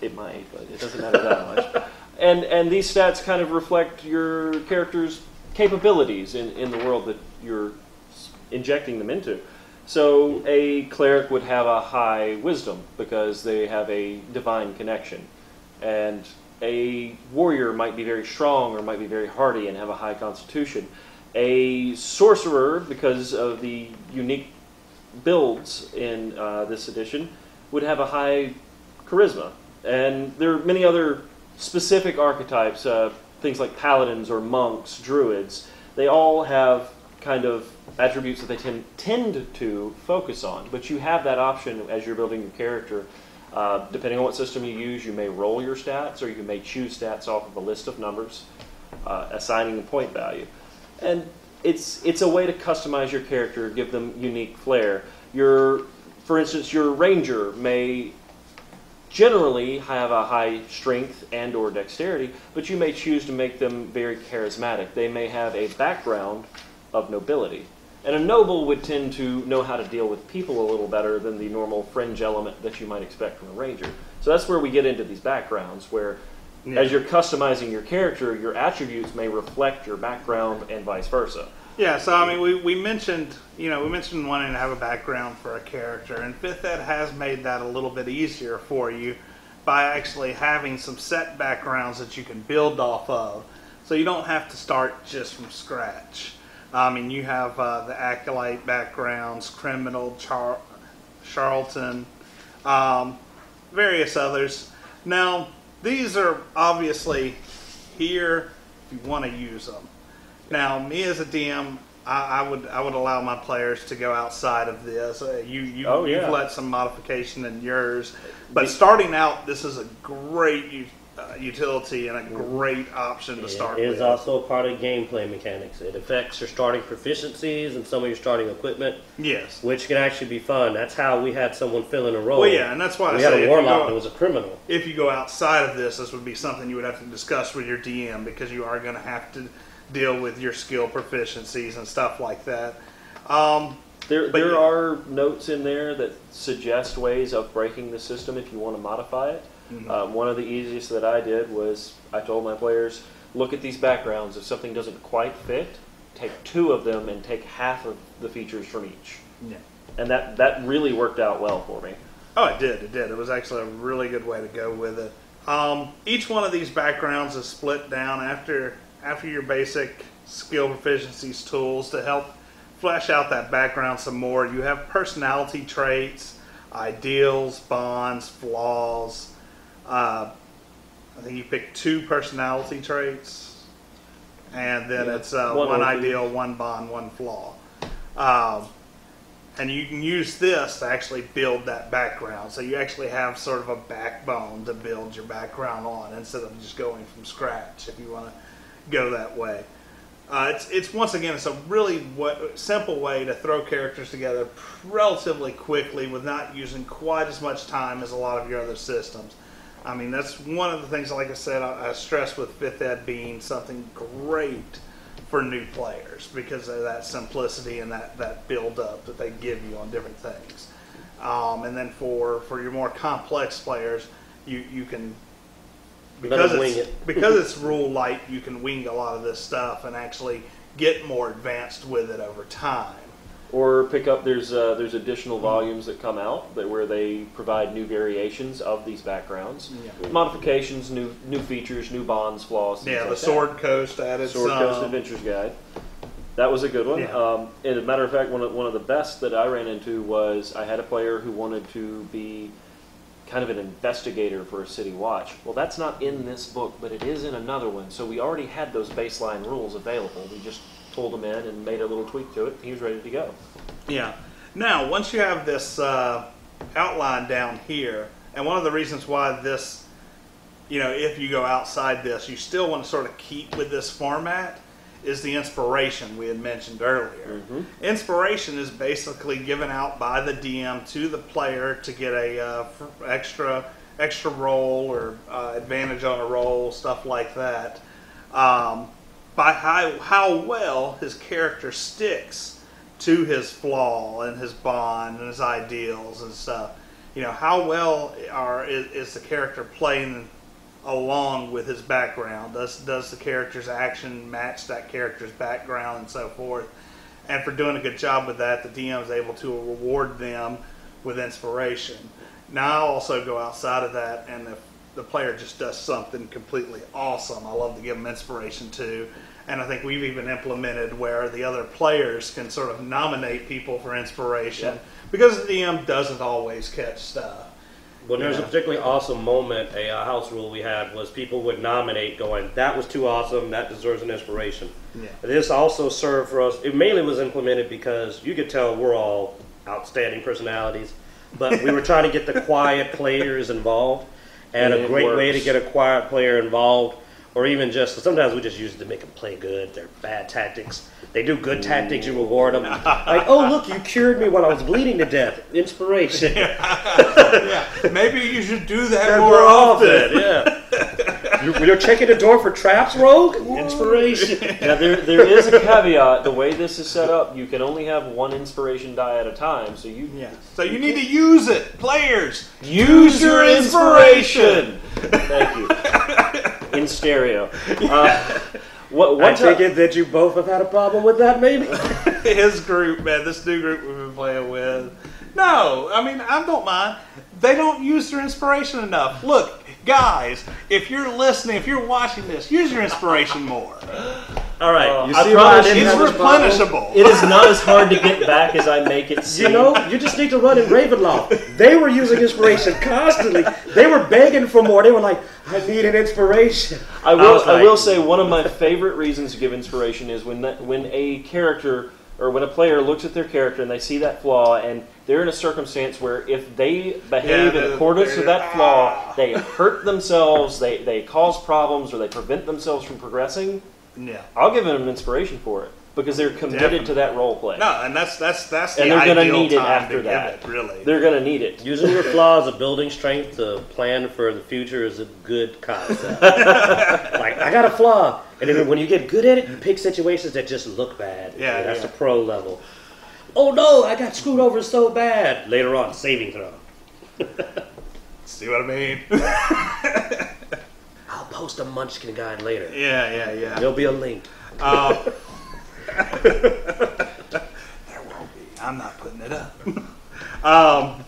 Speaker 2: It might, but it doesn't matter that much. And and these stats kind of reflect your character's capabilities in, in the world that you're injecting them into. So a cleric would have a high wisdom because they have a divine connection. And a warrior might be very strong or might be very hardy and have a high constitution. A sorcerer, because of the unique builds in uh, this edition, would have a high charisma. And there are many other specific archetypes, uh, things like paladins or monks, druids. They all have kind of attributes that they tend, tend to focus on. But you have that option as you're building your character. Uh, depending on what system you use, you may roll your stats or you may choose stats off of a list of numbers, uh, assigning a point value. And it's, it's a way to customize your character, give them unique flair. Your, for instance, your ranger may generally have a high strength and or dexterity, but you may choose to make them very charismatic. They may have a background of nobility. And a noble would tend to know how to deal with people a little better than the normal fringe element that you might expect from a ranger. So that's where we get into these backgrounds where
Speaker 1: Yeah.
Speaker 2: as you're customizing your character, your attributes may reflect your background and vice versa.
Speaker 1: Yeah, so I mean, we, we mentioned, you know, we mentioned wanting to have a background for a character, and Fifth Ed has made that a little bit easier for you by actually having some set backgrounds that you can build off of. So you don't have to start just from scratch. I mean, you have uh, the Acolyte backgrounds, Criminal, Char- Charlatan, um, various others. Now, these are obviously here if you want to use them. Now, me as a DM, I, I would I would allow my players to go outside of this. Uh, you you
Speaker 2: Oh,
Speaker 1: you've
Speaker 2: yeah.
Speaker 1: let some modification in yours, but starting out, this is a great uh, utility and a great option to start
Speaker 3: It is
Speaker 1: with.
Speaker 3: also a part of gameplay mechanics. It affects your starting proficiencies and some of your starting equipment,
Speaker 1: yes.
Speaker 3: which can actually be fun. That's how we had someone fill in a role.
Speaker 1: Well, yeah, and that's why I
Speaker 3: we
Speaker 1: say
Speaker 3: had
Speaker 1: if
Speaker 3: a warlock that was a criminal.
Speaker 1: if you go outside of this, this would be something you would have to discuss with your DM because you are going to have to deal with your skill proficiencies and stuff like that. Um,
Speaker 2: There, there
Speaker 1: yeah.
Speaker 2: are notes in there that suggest ways of breaking the system if you want to modify it.
Speaker 1: Mm-hmm.
Speaker 2: Um, one of the easiest that I did was I told my players, look at these backgrounds. If something doesn't quite fit, take two of them and take half of the features from each.
Speaker 1: yeah.
Speaker 2: And that, that really worked out well for me.
Speaker 1: Oh, it did. It did. It was actually a really good way to go with it. Um, each one of these backgrounds is split down after after your basic skill proficiencies tools to help flesh out that background some more. You have personality traits, ideals, bonds, flaws. Uh, I think you pick two personality traits, and then
Speaker 2: Yeah,
Speaker 1: it's uh,
Speaker 2: one
Speaker 1: one, ideal, one bond, one flaw. Um, and you can use this to actually build that background. So you actually have sort of a backbone to build your background on instead of just going from scratch. If you want to go that way, uh, it's it's once again it's a really simple way to throw characters together relatively quickly with not using quite as much time as a lot of your other systems. I mean that's one of the things, like I said, I, I stress with Fifth Ed being something great for new players because of that simplicity and that, that build up that they give you on different things. Um, and then for, for your more complex players, you, you can because it's,
Speaker 3: it.
Speaker 1: because it's rule light, you can wing a lot of this stuff and actually get more advanced with it over time.
Speaker 2: Or pick up there's uh, there's additional volumes that come out that where they provide new variations of these backgrounds,
Speaker 1: Yeah.
Speaker 2: modifications, new new features, new bonds, flaws.
Speaker 1: Yeah, the
Speaker 2: like that.
Speaker 1: Sword Coast added
Speaker 2: Sword
Speaker 1: some.
Speaker 2: Coast Adventures Guide. That was a good one.
Speaker 1: Yeah.
Speaker 2: Um, and as a matter of fact, one of, one of the best that I ran into was I had a player who wanted to be kind of an investigator for a city watch. Well, that's not in this book, but it is in another one. So we already had those baseline rules available. We just pulled them in and made a little tweak to it. He was ready to go.
Speaker 1: Yeah. Now, once you have this uh, outline down here, and one of the reasons why this, you know, if you go outside this, you still want to sort of keep with this format, is the inspiration we had mentioned earlier. Inspiration is basically given out by the DM to the player to get a uh, extra extra roll or uh, advantage on a roll, stuff like that. Um, by how, how well his character sticks to his flaw and his bond and his ideals and stuff. You know, how well are is, is the character playing along with his background? Does does the character's action match that character's background and so forth? And for doing a good job with that, the DM is able to reward them with inspiration. Now I also go outside of that, and if the player just does something completely awesome, I love to give them inspiration too. And I think we've even implemented where the other players can sort of nominate people for inspiration
Speaker 2: Yeah.
Speaker 1: because the DM doesn't always catch stuff.
Speaker 3: When there's a particularly awesome moment, a uh, house rule we had was people would nominate, going, "That was too awesome. That deserves an inspiration."
Speaker 1: Yeah.
Speaker 3: This also served for us. It mainly was implemented because you could tell we're all outstanding personalities, but we were trying to get the quiet players involved, and
Speaker 2: And
Speaker 3: a great way to get a quiet player involved, or even just sometimes we just use it to make them play good. They're bad tactics. They do good tactics. You reward them. like, oh look, you cured me when I was bleeding to death. Inspiration.
Speaker 1: yeah, maybe you should do that
Speaker 3: Yeah,
Speaker 1: more, often.
Speaker 3: Yeah. you're, you're checking the door for traps, Rogue? Inspiration.
Speaker 2: Now there, there is a caveat. The way this is set up, you can only have one inspiration die at a time. So you
Speaker 1: Yeah. So you need to use it, players.
Speaker 2: use your inspiration. Thank you. In stereo. Uh, what,
Speaker 3: I
Speaker 2: one
Speaker 3: take it that you both have had a problem with that, maybe?
Speaker 1: His group, man, this new group we've been playing with. No, I mean I don't mind. They don't use their inspiration enough. Look, guys, if you're listening, if you're watching this, use your inspiration more.
Speaker 3: All right.
Speaker 2: Uh,
Speaker 3: you
Speaker 2: I
Speaker 3: see why I
Speaker 2: promise
Speaker 3: didn't
Speaker 1: It's
Speaker 3: have this problem?
Speaker 1: replenishable.
Speaker 2: It is not as hard to get back as I make it seem.
Speaker 3: You know, you just need to run in Ravenloft. They were using inspiration constantly. They were begging for more. They were like, I need an inspiration.
Speaker 2: I will.
Speaker 3: was
Speaker 2: I,
Speaker 3: like-
Speaker 2: will say one of my favorite reasons to give inspiration is when that, when a character or when a player looks at their character and they see that flaw and they're in a circumstance where if they behave
Speaker 1: Yeah,
Speaker 2: in accordance with that flaw,
Speaker 1: ah.
Speaker 2: they hurt themselves, they they cause problems, or they prevent themselves from progressing.
Speaker 1: Yeah.
Speaker 2: I'll give them inspiration for it because they're committed to that role play.
Speaker 1: No, and that's that's that's the
Speaker 2: And they're gonna
Speaker 1: ideal
Speaker 2: need it after
Speaker 1: to
Speaker 2: that.
Speaker 1: it, really.
Speaker 2: They're gonna need it.
Speaker 3: Using your flaws of building strength to plan for the future is a good concept. like, I got a flaw. And then when you get good at it, you pick situations that just look bad.
Speaker 1: Yeah,
Speaker 3: That's
Speaker 1: yeah.
Speaker 3: the pro level. Oh no, I got screwed over so bad. Later on, saving throw.
Speaker 1: See what I mean?
Speaker 3: I'll post a munchkin guide later.
Speaker 1: yeah, yeah, yeah.
Speaker 3: There'll be a link.
Speaker 1: Um, there won't be. I'm not putting it up. um,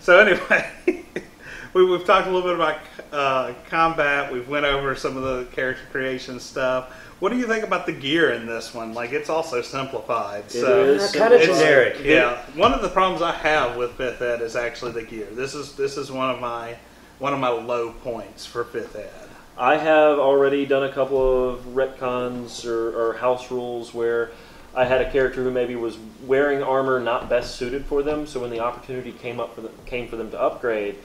Speaker 1: so anyway, we, we've talked a little bit about uh, combat. We've went over some of the character creation stuff. What do you think about the gear in this one? Like, it's also simplified. so
Speaker 2: is
Speaker 3: kind of generic.
Speaker 1: Yeah, one of the problems I have with Fifth Ed is actually the gear. This is this is one of my one of my low points for Fifth Ed.
Speaker 2: I have already done a couple of retcons or, or house rules where I had a character who maybe was wearing armor not best suited for them. So when the opportunity came up for them, came for them to upgrade,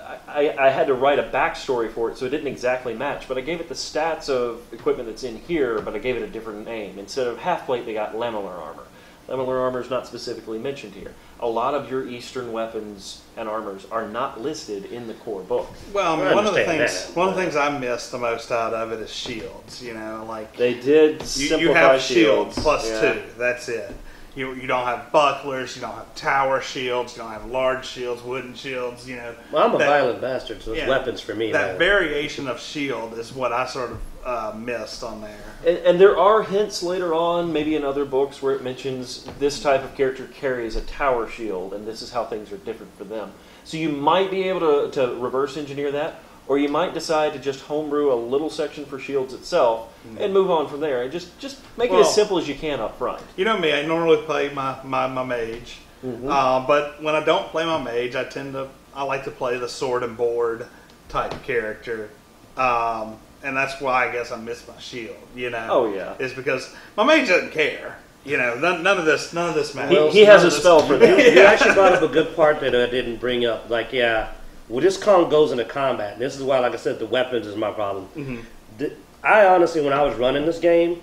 Speaker 2: I, I, I had to write a backstory for it, so it didn't exactly match. But I gave it the stats of equipment that's in here, but I gave it a different name. Instead of half plate, they got lamellar armor. Lamellar armor is not specifically mentioned here. A lot of your Eastern weapons and armors are not listed in the core book.
Speaker 1: Well, I mean,
Speaker 3: I
Speaker 1: one of the things
Speaker 3: that,
Speaker 1: one of the things I miss the most out of it is shields. You know, like
Speaker 2: They did
Speaker 1: you, you have shields,
Speaker 2: shields
Speaker 1: plus
Speaker 2: Yeah.
Speaker 1: two. That's it. You, you don't have bucklers. You don't have tower shields. You don't have large shields, wooden shields. You know,
Speaker 3: Well, I'm a
Speaker 1: that-
Speaker 3: violent bastard, so it's
Speaker 1: Yeah.
Speaker 3: weapons for me.
Speaker 1: that
Speaker 3: man.
Speaker 1: variation of shield is what I sort of uh, missed on there.
Speaker 2: And, and there are hints later on, maybe in other books, where it mentions this type of character carries a tower shield, and this is how things are different for them. So you might be able to, to reverse engineer that, or you might decide to just homebrew a little section for shields itself and move on from there, and just just make it as simple as you can up front.
Speaker 1: You know me. I normally play my my, my mage,
Speaker 2: Mm-hmm.
Speaker 1: uh, but when I don't play my mage, I tend to I like to play the sword and board type character. Um, and that's why I guess I miss my shield. You know.
Speaker 2: Oh, yeah.
Speaker 1: Is because my mage doesn't care. You know, none, none of this, none of this
Speaker 2: He,
Speaker 1: matters.
Speaker 2: he has a spell for
Speaker 3: you,
Speaker 2: that.
Speaker 3: you actually brought up a good part that I didn't bring up. Like, yeah, well, this con goes into combat. This is why, like I said, the weapons is my problem.
Speaker 1: Mm-hmm.
Speaker 3: The- I honestly, when I was running this game,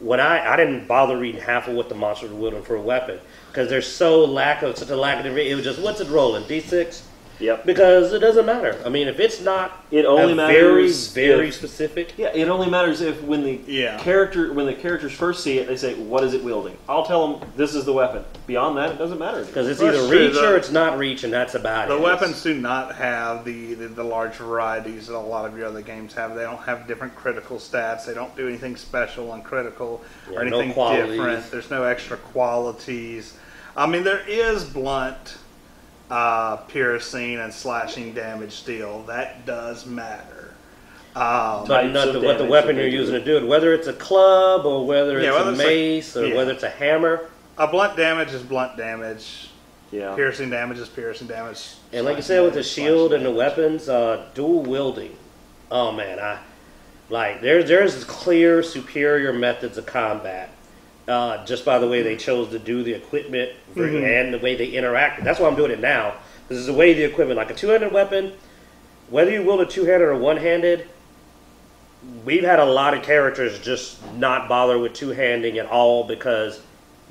Speaker 3: when I I didn't bother reading half of what the monsters were wielding for a weapon because there's so lack of such a lack of it was just what's it rolling d six
Speaker 2: Yep.
Speaker 3: because it doesn't matter. I mean, if it's not
Speaker 2: It only
Speaker 3: a
Speaker 2: matters
Speaker 3: very very
Speaker 2: if-
Speaker 3: specific.
Speaker 2: Yeah, it only matters if when the
Speaker 1: Yeah.
Speaker 2: character when the characters first see it, they say, "What is it wielding?" I'll tell them this is the weapon. Beyond that, it doesn't matter.
Speaker 3: Because it's
Speaker 1: That's
Speaker 3: either
Speaker 1: true,
Speaker 3: reach
Speaker 1: though.
Speaker 3: or it's not reach, and that's about
Speaker 1: The
Speaker 3: it.
Speaker 1: The weapons do not have the, the, the large varieties that a lot of your other games have. They don't have different critical stats. They don't do anything special on critical or
Speaker 3: Yeah, no
Speaker 1: anything
Speaker 3: qualities.
Speaker 1: different. There's no extra qualities. I mean, there is blunt, uh, piercing, and slashing damage still. That does matter. Um,
Speaker 3: but
Speaker 2: types
Speaker 3: not
Speaker 2: of
Speaker 3: the, what the weapon you're using to do it, whether it's a club or whether
Speaker 1: Yeah,
Speaker 3: it's
Speaker 1: whether
Speaker 3: a
Speaker 1: it's like-
Speaker 3: mace or
Speaker 1: yeah.
Speaker 3: whether it's a hammer.
Speaker 1: a blunt damage is blunt damage.
Speaker 2: Yeah.
Speaker 1: Piercing damage is piercing damage.
Speaker 3: And like you said, with the shield and the weapons, uh, dual wielding. Oh man, I like there's there's clear superior methods of combat. Uh, just by the way they chose to do the equipment for-
Speaker 1: Mhm.
Speaker 3: and the way they interact. That's why I'm doing it now. This is the way the equipment, like a two-handed weapon, whether you wield a two-handed or one-handed, we've had a lot of characters just not bother with two-handing at all because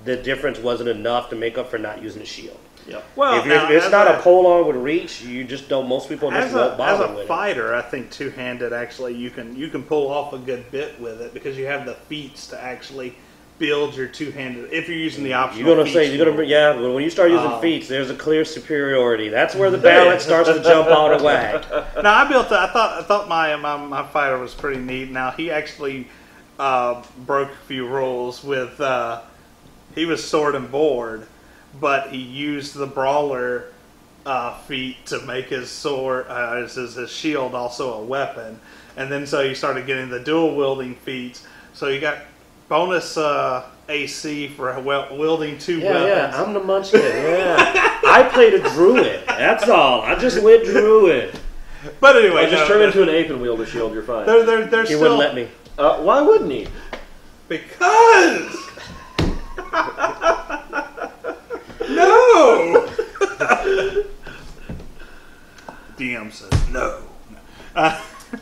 Speaker 3: the difference wasn't enough to make up for not using a shield.
Speaker 2: Yep.
Speaker 1: Well,
Speaker 3: if,
Speaker 1: now,
Speaker 3: if it's not
Speaker 1: a-
Speaker 3: a pole on with reach, you just don't. Most people just
Speaker 1: as
Speaker 3: won't
Speaker 1: a, as
Speaker 3: bother
Speaker 1: a
Speaker 3: with it.
Speaker 1: fighter, I think two handed actually you can you can pull off a good bit with it because you have the feats to actually build your two handed if you're using the optional.
Speaker 3: You're gonna say you're gonna yeah, but when you start using
Speaker 1: Um,
Speaker 3: feats, there's a clear superiority. That's where the balance starts to jump out of whack.
Speaker 1: Now I built. I thought I thought my my, my fighter was pretty neat. Now he actually uh, broke a few rules with. Uh, he was sword and board, but he used the brawler uh, feat to make his sword, uh, his, his his shield, also a weapon. And then so you started getting the dual wielding feats. So you got bonus uh, AC for wel- wielding two
Speaker 3: Yeah,
Speaker 1: weapons.
Speaker 3: yeah, I'm the munchkin. Yeah, I played a druid. That's all. I just went druid.
Speaker 1: but anyway,
Speaker 2: Or just
Speaker 1: no,
Speaker 2: turn into an ape and wield a shield. You're fine.
Speaker 1: They're, they're, they're
Speaker 3: He
Speaker 1: still
Speaker 3: wouldn't let me.
Speaker 2: Uh, why wouldn't he?
Speaker 1: Because. no. DM says no. Uh,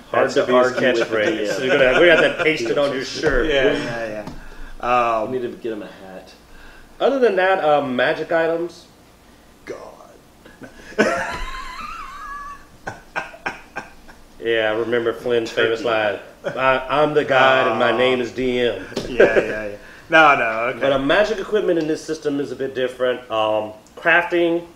Speaker 2: Hard
Speaker 3: That's
Speaker 2: to
Speaker 3: to be his
Speaker 2: argue with the
Speaker 3: catchphrase.
Speaker 2: DM.
Speaker 3: So gonna we got that pasted on your shirt.
Speaker 1: yeah, yeah, yeah.
Speaker 2: I
Speaker 1: Um,
Speaker 2: need to get him a hat.
Speaker 3: Other than that, um, magic items.
Speaker 1: God.
Speaker 3: Yeah, I remember Flynn's famous line. I, I'm the guide, and my
Speaker 1: Ah.
Speaker 3: name is DM.
Speaker 1: Yeah, yeah, yeah. No, no. Okay.
Speaker 3: But um, magic equipment in this system is a bit different. Um, crafting,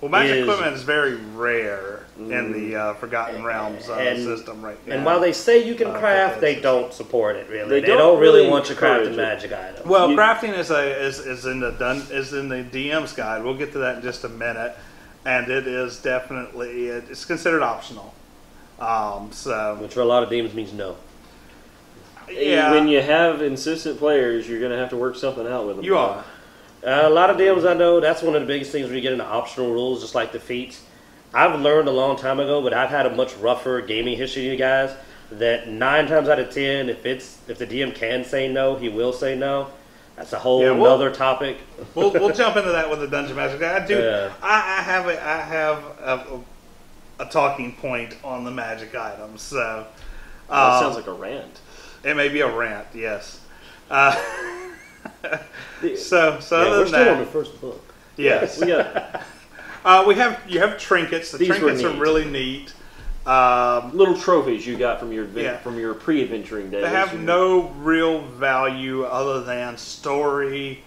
Speaker 1: well, magic
Speaker 3: is-
Speaker 1: equipment is very rare in the uh, Forgotten Realms uh,
Speaker 3: And-
Speaker 1: system right now.
Speaker 3: and while they say you can
Speaker 1: Uh,
Speaker 3: craft, they don't support it really.
Speaker 2: They
Speaker 3: They,
Speaker 2: don't
Speaker 3: don't, really
Speaker 2: really
Speaker 3: want you crafting
Speaker 2: encourage it.
Speaker 3: magic items.
Speaker 1: Well,
Speaker 2: You-
Speaker 1: crafting is a is, is in the done is in the DM's guide. We'll get to that in just a minute, and it is definitely it's considered optional. Um, so
Speaker 3: Which for a lot of demons means no.
Speaker 1: yeah,
Speaker 2: When you have insistent players, you're going to have to work something out with them.
Speaker 1: you are.
Speaker 3: Uh, a lot of DMs I know, that's one of the biggest things when you get into optional rules, just like the feats. I've learned a long time ago, but I've had a much rougher gaming history than you guys. That nine times out of ten, if it's if the DM can say no, he will say no. That's a whole
Speaker 1: Yeah, well-
Speaker 3: other topic.
Speaker 1: we'll, we'll jump into that with the dungeon master. I do.
Speaker 3: Yeah.
Speaker 1: I, I have a I have a, a, talking point on the magic items. So
Speaker 2: That
Speaker 1: um,
Speaker 2: sounds like a rant.
Speaker 1: it may be a rant. Yes. Uh,
Speaker 2: The-
Speaker 1: so so
Speaker 3: Yeah,
Speaker 1: other
Speaker 3: we're
Speaker 1: than
Speaker 3: still
Speaker 1: that,
Speaker 3: on the first book.
Speaker 1: yes.
Speaker 2: we got
Speaker 1: Uh, we have you have trinkets. The
Speaker 2: These
Speaker 1: trinkets are really neat. Um,
Speaker 2: little trophies you got from your
Speaker 1: Yeah.
Speaker 2: from your pre-adventuring days.
Speaker 1: they have
Speaker 2: Your-
Speaker 1: no real value other than story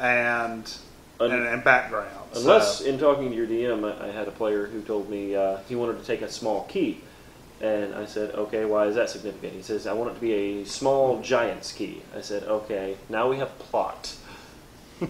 Speaker 1: and
Speaker 2: Un-
Speaker 1: and, and background.
Speaker 2: Unless,
Speaker 1: So-
Speaker 2: in talking to your DM, I, I had a player who told me uh, he wanted to take a small key. And I said, okay, why is that significant? He says, I want it to be a small giant's key. I said, okay, now we have plot.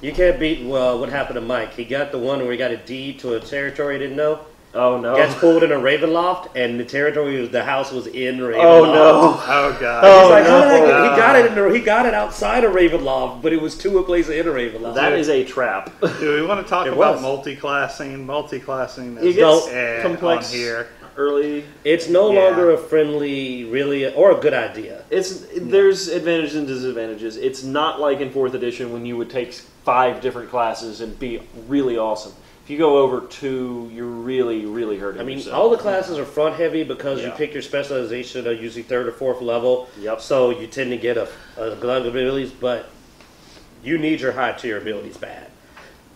Speaker 3: You can't beat well what happened to Mike. He got the one where he got a deed to a territory he didn't know.
Speaker 2: Oh, no.
Speaker 3: Gets pulled in a Ravenloft, and the territory the house was in Ravenloft.
Speaker 2: oh, no.
Speaker 1: oh god.
Speaker 2: Oh,
Speaker 3: like, how did I
Speaker 2: no.
Speaker 3: get? He got it. In the, he got it outside of Ravenloft, but it was to a place in a Ravenloft.
Speaker 2: That is a trap.
Speaker 1: Do we want to talk
Speaker 3: It
Speaker 1: about
Speaker 3: was.
Speaker 1: multi-classing? Multi-classing
Speaker 2: It
Speaker 1: is
Speaker 2: gets
Speaker 1: eh,
Speaker 2: complex.
Speaker 1: on here.
Speaker 2: Early.
Speaker 3: It's no
Speaker 1: Yeah.
Speaker 3: longer a friendly, really, or a good idea.
Speaker 2: It's There's advantages and disadvantages. It's not like in 4th edition when you would take five different classes and be really awesome. If you go over two, you're really, really hurting
Speaker 3: I mean,
Speaker 2: yourself.
Speaker 3: all the classes are front heavy because you pick your specialization at usually third or fourth level.
Speaker 2: Yep.
Speaker 3: So you tend to get a, a glut of abilities, but you need your high tier abilities bad.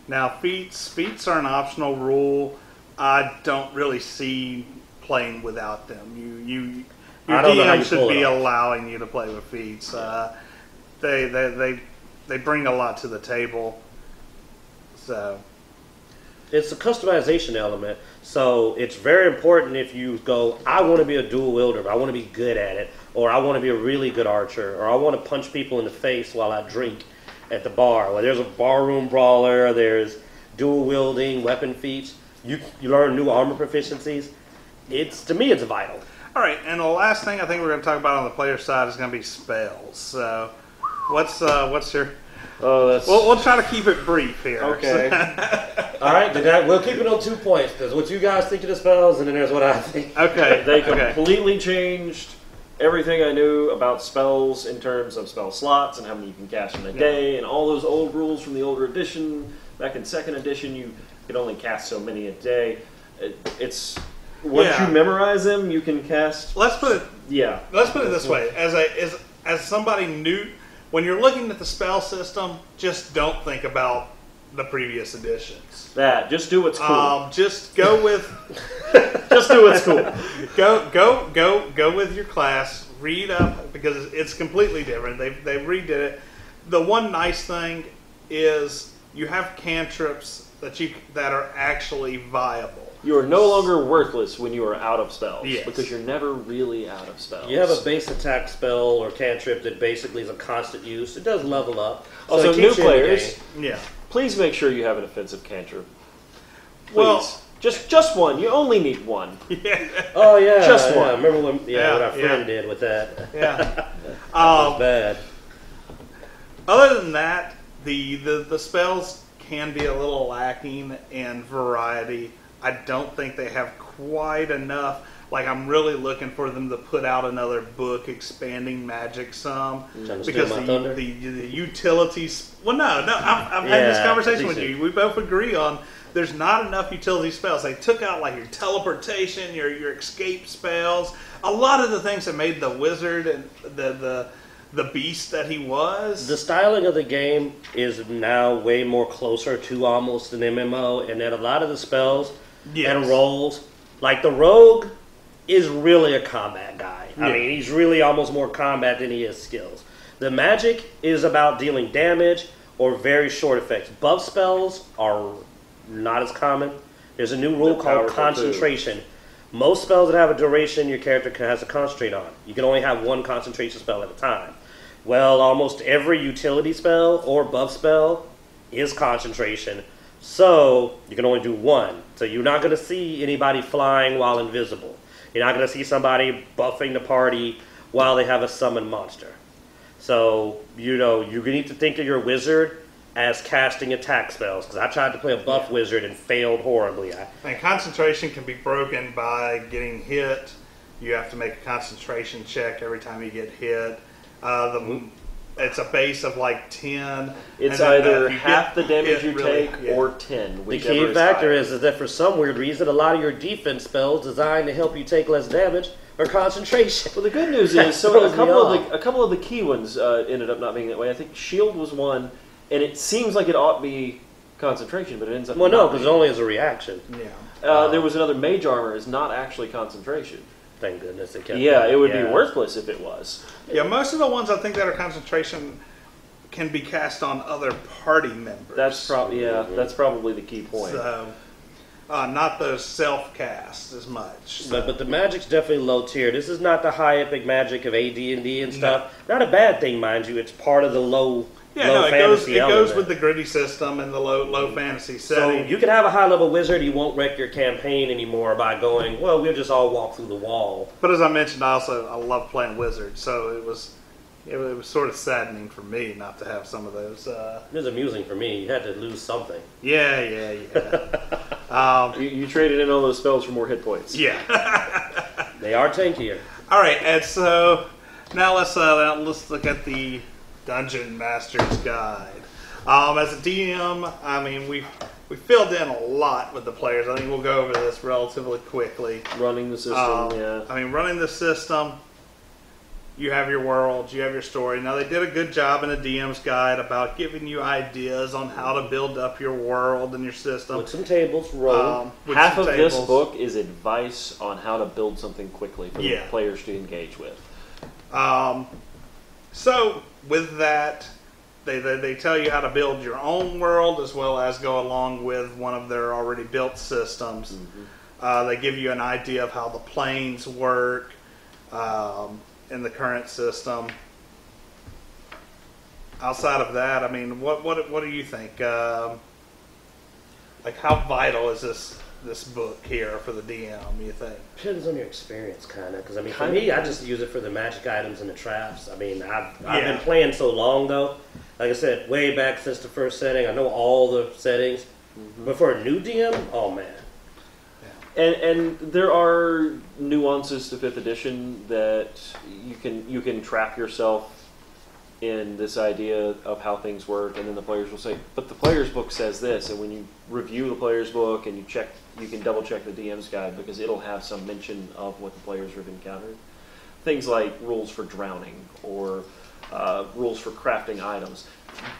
Speaker 1: Now feats feats are an optional rule. I don't really see playing without them. You you your
Speaker 3: I don't know how
Speaker 1: DM
Speaker 3: you
Speaker 1: should be allowing you to play with feats. Uh, they, they they they bring a lot to the table. So
Speaker 3: It's a customization element, so it's very important if you go, I want to be a dual wielder, I want to be good at it, or I want to be a really good archer, or I want to punch people in the face while I drink at the bar. Well, there's a barroom brawler, there's dual wielding, weapon feats. You you learn new armor proficiencies. It's to me, it's vital.
Speaker 1: all right, and the last thing I think we're going to talk about on the player side is going to be spells. So what's uh, what's your
Speaker 2: oh, that's.
Speaker 1: We'll, we'll try to keep it brief here.
Speaker 2: okay.
Speaker 3: All right, then that, we'll keep it on two points. There's what you guys think of the spells, and then there's what I think.
Speaker 1: okay.
Speaker 2: They
Speaker 1: okay.
Speaker 2: completely changed everything I knew about spells in terms of spell slots and how many you can cast in a day, and all those old rules from the older edition. Back in second edition, you could only cast so many a day. It, it's once
Speaker 1: Yeah.
Speaker 2: you memorize them, you can cast.
Speaker 1: Let's put it
Speaker 2: Yeah,
Speaker 1: Let's put it this way: as a as as somebody new, when you're looking at the spell system, just don't think about the previous editions.
Speaker 2: that. Just do what's cool.
Speaker 1: Um, just go with
Speaker 2: just do what's cool.
Speaker 1: go go go go with your class. Read up because it's completely different. They they redid it. The one nice thing is you have cantrips that you that are actually viable.
Speaker 2: You are no longer worthless when you are out of spells
Speaker 1: Yes.
Speaker 2: because you're never really out of spells.
Speaker 3: You have a base attack spell or cantrip that basically is a constant use. It does level up. So
Speaker 2: also new
Speaker 3: keeps you in the
Speaker 2: players.
Speaker 1: Yeah.
Speaker 2: Please make sure you have an offensive cantrip. Please.
Speaker 1: Well-
Speaker 2: just just one. You only need one.
Speaker 1: Yeah.
Speaker 3: Oh yeah,
Speaker 2: Just
Speaker 3: yeah.
Speaker 2: one.
Speaker 3: Remember when? Yeah,
Speaker 1: Yeah,
Speaker 3: what our friend
Speaker 1: yeah.
Speaker 3: did with that.
Speaker 1: Yeah.
Speaker 3: That
Speaker 1: Um,
Speaker 3: bad.
Speaker 1: Other than that, the, the, the spells can be a little lacking in variety. I don't think they have quite enough. Like I'm really looking for them to put out another book expanding magic some
Speaker 3: Trying to steal
Speaker 1: because the, the the utilities. Well, no, no. I've, I've had this conversation with you. We both agree on there's not enough utility spells. They took out like your teleportation, your your escape spells, a lot of the things that made the wizard and the the the beast that he was.
Speaker 3: The styling of the game is now way more closer to almost an MMO, and that a lot of the spells
Speaker 1: Yes.
Speaker 3: and rolls, like the rogue, is really a combat guy. I mean, he's really almost more combat than he is skills. The magic is about dealing damage or very short effects. Buff spells are not as common. There's a new rule
Speaker 2: They're
Speaker 3: called
Speaker 2: powerful, too.
Speaker 3: concentration. Most spells that have a duration your character has to concentrate on. You can only have one concentration spell at a time. Well, almost every utility spell or buff spell is concentration. So you can only do one. So you're not going to see anybody flying while invisible. You're not going to see somebody buffing the party while they have a summoned monster. So you know you need to think of your wizard as casting attack spells. Because I tried to play a buff wizard and failed horribly. I,
Speaker 1: And concentration can be broken by getting hit. You have to make a concentration check every time you get hit. Uh, the it's a base of like ten.
Speaker 2: It's either
Speaker 1: if
Speaker 2: half
Speaker 1: get
Speaker 2: the damage you
Speaker 1: really-
Speaker 2: take
Speaker 1: yeah.
Speaker 2: or ten.
Speaker 3: The key
Speaker 2: is
Speaker 3: factor is, is that for some weird reason, a lot of your defense spells designed to help you take less damage are concentration.
Speaker 2: Well, the good news is, so a couple of the a couple of the key ones uh, ended up not being that way. I think shield was one, and it seems like it ought to be concentration, but it ends up.
Speaker 3: Well, no, because it only is a reaction.
Speaker 1: Yeah.
Speaker 2: Uh, there was another mage armor is not actually concentration.
Speaker 3: Thank goodness it kept.
Speaker 2: Yeah,
Speaker 3: that.
Speaker 2: it would
Speaker 3: Yeah.
Speaker 2: be worthless if it was.
Speaker 1: Yeah, most of the ones I think that are concentration can be cast on other party members.
Speaker 2: That's probably yeah.
Speaker 3: Mhm.
Speaker 2: That's probably the key point.
Speaker 1: so, uh, not those self cast as much. So.
Speaker 3: But, but the magic's definitely low tier. This is not the high epic magic of AD and D and stuff. Not a bad thing, mind you. It's part of the low,
Speaker 1: yeah,
Speaker 3: low
Speaker 1: no, it goes
Speaker 3: fantasy
Speaker 1: it goes with the gritty system and the low low fantasy setting.
Speaker 3: so you can have a high level wizard. He won't wreck your campaign anymore by going, well, we'll just all walk through the wall.
Speaker 1: but as I mentioned, I also I love playing wizards, so it was it was, sort of saddening for me not to have some of those. Uh,
Speaker 3: It was amusing for me. You had to lose something.
Speaker 1: yeah, yeah, yeah. um,
Speaker 2: You, you traded in all those spells for more hit points.
Speaker 1: yeah.
Speaker 3: They are tankier.
Speaker 1: All right, and so now let's uh, now let's look at the Dungeon Master's Guide. Um, as a DM, I mean we we filled in a lot with the players. I think we'll go over this relatively quickly.
Speaker 2: Running the system.
Speaker 1: Um,
Speaker 2: yeah.
Speaker 1: I mean, running the system. You have your world, you have your story. Now they did a good job in the DM's guide about giving you ideas on how to build up your world and your system.
Speaker 3: With some tables, roll.
Speaker 1: Um,
Speaker 2: Half of this book is advice on how to build something quickly for
Speaker 1: Yeah.
Speaker 2: the players to engage with.
Speaker 1: Um, so with that, they, they they tell you how to build your own world as well as go along with one of their already built systems. Uh, they give you an idea of how the planes work um, in the current system. Outside of that, I mean, what what what do you think? Um, like, how vital is this this book here for the DM? You think?
Speaker 3: Depends on your experience, kind of. Because I mean, for
Speaker 2: Kinda.
Speaker 3: me, I just use it for the magic items and the traps. I mean, I've, I've
Speaker 1: Yeah.
Speaker 3: been playing so long though. Like I said, way back since the first setting, I know all the settings. Mm-hmm. But for a new DM, oh man,
Speaker 2: And and there are nuances to fifth edition that you can you can trap yourself in this idea of how things work, and then the players will say, "But the player's book says this," and when you review the player's book and you check, you can double check the DM's guide because it'll have some mention of what the players have encountered. Things like rules for drowning or uh, rules for crafting items.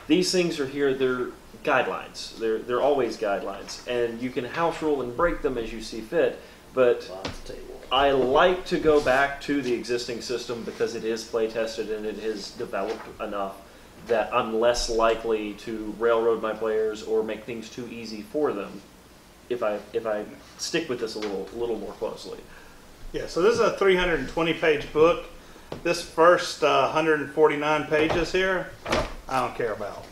Speaker 2: These things are here. They're guidelines. They're they're always guidelines, and you can house rule and break them as you see fit. But. I like to go back to the existing system because it is play tested and it is developed enough that I'm less likely to railroad my players or make things too easy for them if I if I stick with this a little a little more closely.
Speaker 1: Yeah, so this is a 320 page book. This first uh, 149 pages here, I don't care about.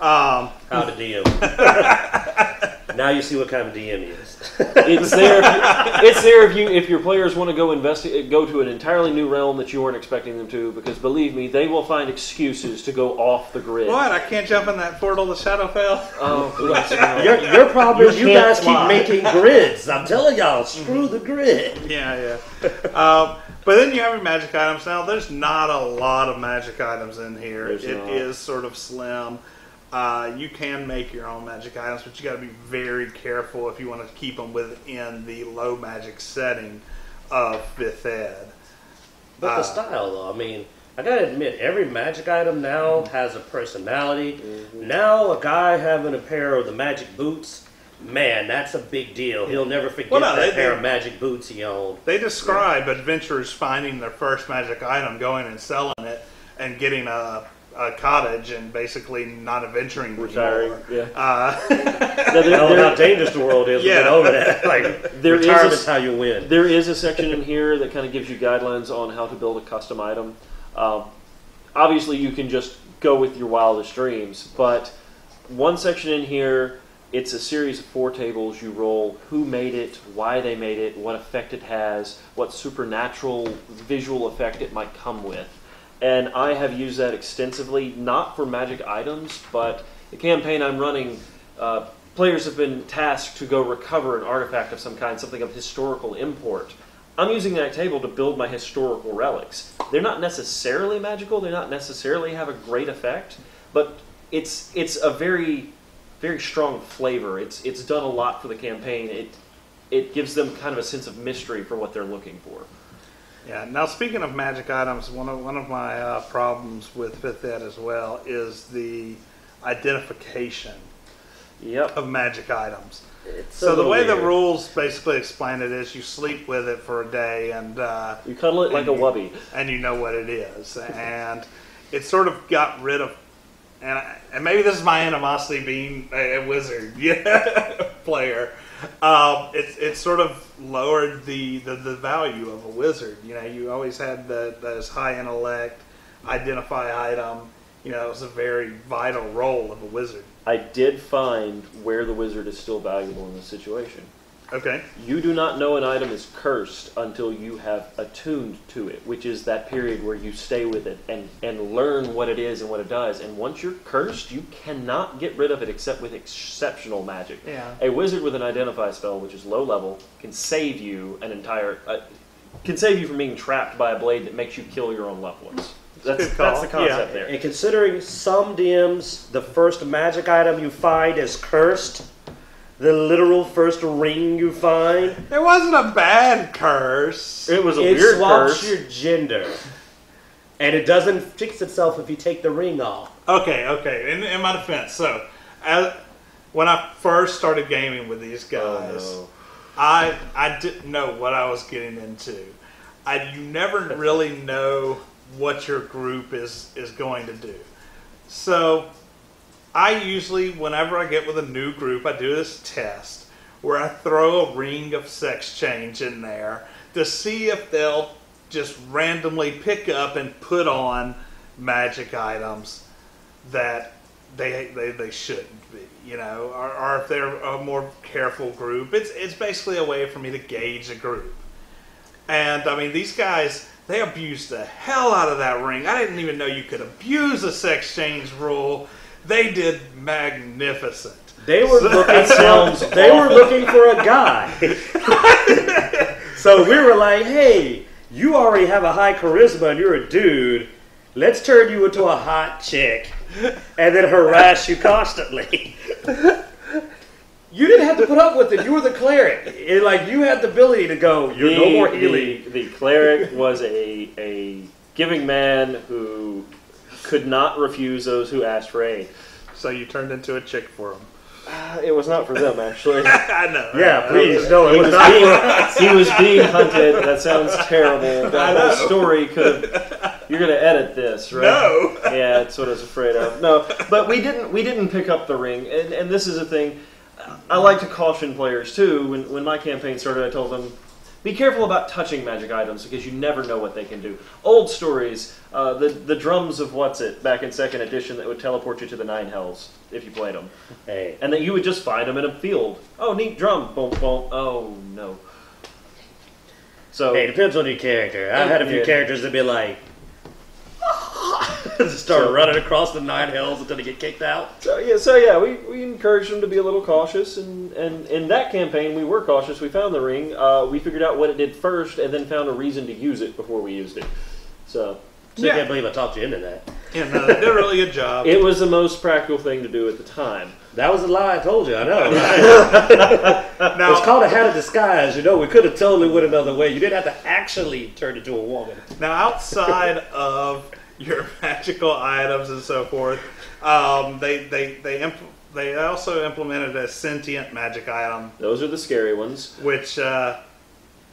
Speaker 1: Um,
Speaker 3: How to DM. now you see what kind of DM he is.
Speaker 2: It's there. If you, it's there if you if your players want to go investi- go to an entirely new realm that you weren't expecting them to. Because believe me, they will find excuses to go off the grid.
Speaker 1: what? I can't jump in that portal to Shadowfell?
Speaker 2: Oh, bless
Speaker 3: your, your problem is
Speaker 2: You
Speaker 3: you guys
Speaker 2: fly.
Speaker 3: keep making grids. I'm telling y'all, screw the grid.
Speaker 1: yeah, yeah. Um, but then you have your magic items. Now, there's not a lot of magic items in here. It
Speaker 2: There's
Speaker 1: is sort of slim. Uh, you can make your own magic items, but you got to be very careful if you want to keep them within the low magic setting of fifth ed.
Speaker 3: But
Speaker 1: Uh,
Speaker 3: the style, though, I mean, I gotta admit, every magic item now has a personality. Now, a guy having a pair of the magic boots, man, that's a big deal. He'll never forget
Speaker 1: Well, no,
Speaker 3: that
Speaker 1: they-
Speaker 3: pair
Speaker 1: they-
Speaker 3: of magic boots he owned.
Speaker 1: They describe adventurers finding their first magic item, going and selling it, and getting a, a cottage and basically not adventuring
Speaker 2: Retiring,
Speaker 1: anymore.
Speaker 2: yeah.
Speaker 1: Uh,
Speaker 2: Now, there- there-
Speaker 3: how dangerous the world is.
Speaker 1: Yeah.
Speaker 3: Yeah. over that. Like,
Speaker 2: There is a
Speaker 3: retirement's
Speaker 2: s-
Speaker 3: how you win.
Speaker 2: There is a section in here that kind of gives you guidelines on how to build a custom item. Um, obviously, you can just go with your wildest dreams, but one section in here, it's a series of four tables. You roll who made it, why they made it, what effect it has, what supernatural visual effect it might come with. And I have used that extensively, not for magic items, but the campaign I'm running, uh, players have been tasked to go recover an artifact of some kind, something of historical import. I'm using that table to build my historical relics. They're not necessarily magical. They're not necessarily have a great effect, but it's it's a very very strong flavor. It's it's done a lot for the campaign. It it gives them kind of a sense of mystery for what they're looking for.
Speaker 1: Yeah. Now, speaking of magic items, one of one of my uh, problems with Fifth Ed as well is the identification
Speaker 2: Yep.
Speaker 1: of magic items.
Speaker 3: It's
Speaker 1: So the way the rules basically explain it is you sleep with it for a day and uh,
Speaker 2: You cuddle it like a wubby.
Speaker 1: and you know what it is, and it sort of got rid of. And, I, and maybe this is my animosity being a, a wizard yeah, player. Um, it, it sort of lowered the, the, the value of a wizard. You know, you always had the, those high intellect, identify item. You know, it was a very vital role of a wizard.
Speaker 2: I did find where the wizard is still valuable in this situation.
Speaker 1: Okay.
Speaker 2: You do not know an item is cursed until you have attuned to it, which is that period where you stay with it and, and learn what it is and what it does. And once you're cursed, you cannot get rid of it except with exceptional magic.
Speaker 1: Yeah.
Speaker 2: A wizard with an identify spell, which is low level, can save you an entire uh, can save you from being trapped by a blade that makes you kill your own loved ones. That's,
Speaker 1: Good
Speaker 2: that's the concept
Speaker 1: Yeah.
Speaker 2: there.
Speaker 3: And considering some DMs, the first magic item you find is cursed, the literal first ring you find,
Speaker 1: It wasn't a bad curse.
Speaker 2: It was a
Speaker 3: it
Speaker 2: weird
Speaker 3: swaps
Speaker 2: curse.
Speaker 3: your gender. And it doesn't fix itself if you take the ring off.
Speaker 1: Okay, okay. In, in my defense, so as, when I first started gaming with these guys,
Speaker 2: Oh.
Speaker 1: I I didn't know what I was getting into. I you never really know what your group is is going to do. So I usually, whenever I get with a new group, I do this test where I throw a ring of sex change in there to see if they'll just randomly pick up and put on magic items that they they, they shouldn't be, you know, or, or if they're a more careful group. It's it's basically a way for me to gauge a group. And I mean, these guys they abused the hell out of that ring. I didn't even know you could abuse a sex change rule. They did magnificent.
Speaker 3: They were looking
Speaker 2: That sounds
Speaker 3: for, they were looking for a guy. so we were like, "Hey, you already have a high charisma and you're a dude. Let's turn you into a hot chick and then harass you constantly." You didn't have to put up with it. You were the cleric. It, like you had the ability to go. You're no more healing.
Speaker 2: The, the cleric was a a giving man who could not refuse those who asked for aid.
Speaker 1: So you turned into a chick for them.
Speaker 2: Uh, it was not for them, actually.
Speaker 1: I know.
Speaker 3: Yeah,
Speaker 1: right?
Speaker 3: please. No, it
Speaker 2: He
Speaker 3: was
Speaker 2: was,
Speaker 3: not.
Speaker 2: being, he was being hunted. That sounds terrible. That whole story could have. You're gonna edit this, right?
Speaker 1: No.
Speaker 2: Yeah, that's what I was afraid of. No, but we didn't. We didn't pick up the ring, and and this is a thing. I like to caution players too. When when my campaign started, I told them. Be careful about touching magic items because you never know what they can do. Old stories, uh, the the drums of what's it back in second edition that would teleport you to the nine hells if you played them
Speaker 3: Hey,
Speaker 2: and that you would just find them in a field. Oh, neat drum. Boom, boom. Oh no. So
Speaker 3: hey, it depends on your character. I've had a few
Speaker 2: Yeah.
Speaker 3: characters that be like, start
Speaker 2: So-
Speaker 3: running across the nine hells until they get kicked out.
Speaker 2: So yeah, so yeah, we, we encouraged them to be a little cautious, and, and in that campaign we were cautious. We found the ring. Uh, we figured out what it did first, and then found a reason to use it before we used it. So
Speaker 3: So
Speaker 1: Yeah.
Speaker 3: I can't believe I talked you into that.
Speaker 1: Yeah, no, they did a really good job.
Speaker 2: it was the most practical thing to do at the time.
Speaker 3: That was a lie I told you. I know. Right? it's called a hat of disguise. You know, we could have totally went another way. You didn't have to actually turn into a woman.
Speaker 1: now, outside of your magical items and so forth, um, they they they impl- they also implemented a sentient magic item,
Speaker 2: Those are the scary ones.
Speaker 1: which uh,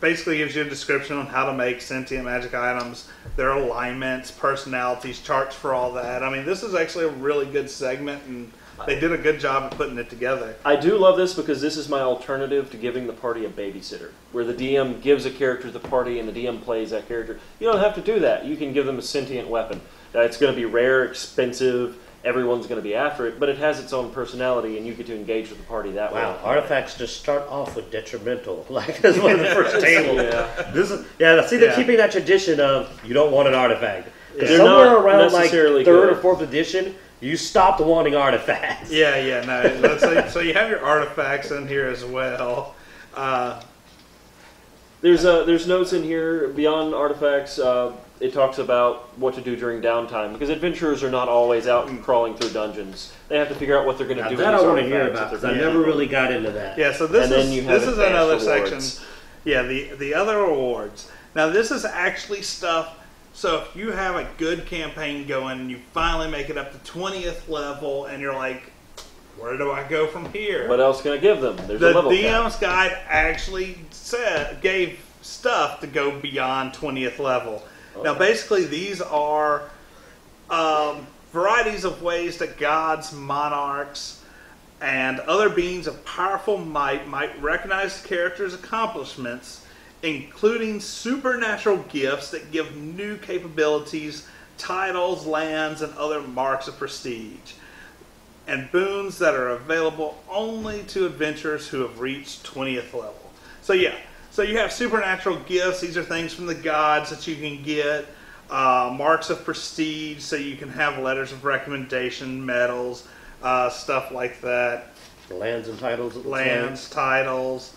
Speaker 1: basically gives you a description on how to make sentient magic items, their alignments, personalities, charts for all that. I mean, this is actually a really good segment, and they did a good job of putting it together.
Speaker 2: I do love this because this is my alternative to giving the party a babysitter, where the DM gives a character to the party and the DM plays that character. You don't have to do that. You can give them a sentient weapon. Uh, It's going to be rare, expensive. Everyone's going to be after it, but it has its own personality, and you get to engage with the party that way.
Speaker 3: Wow, artifacts just start off with detrimental. Like that's one of the first tables.
Speaker 2: Yeah.
Speaker 3: This is yeah. See, they're
Speaker 1: Yeah.
Speaker 3: keeping that tradition of you don't want an artifact. 'Cause
Speaker 2: They're
Speaker 3: somewhere
Speaker 2: not
Speaker 3: around like third
Speaker 2: good.
Speaker 3: or fourth edition, you stopped wanting artifacts.
Speaker 1: Yeah, yeah, no. so, so you have your artifacts in here as well. Uh,
Speaker 2: There's uh, there's notes in here beyond artifacts. Uh, it talks about what to do during downtime because adventurers are not always out and crawling through dungeons. They have to figure out what they're going to do.
Speaker 3: that
Speaker 2: with
Speaker 3: I want to hear about
Speaker 2: that
Speaker 3: because I never really got into that.
Speaker 1: Yeah, so this
Speaker 2: And
Speaker 1: is this is another
Speaker 2: awards.
Speaker 1: section. Yeah, the the other awards. Now this is actually stuff. So if you have a good campaign going and you finally make it up to twentieth level, and you're like, where do I go from here?
Speaker 2: What else can I give them? There's
Speaker 1: the
Speaker 2: level cap.
Speaker 1: DM's guide actually said gave stuff to go beyond 20th level. Now, basically, these are um, varieties of ways that gods, monarchs, and other beings of powerful might might recognize the character's accomplishments, including supernatural gifts that give new capabilities, titles, lands, and other marks of prestige and boons that are available only to adventurers who have reached 20th level. So, yeah, so you have supernatural gifts. These are things from the gods that you can get, uh, marks of prestige, so you can have letters of recommendation, medals, uh, stuff like that,
Speaker 3: Lands and titles.
Speaker 1: lands, titles,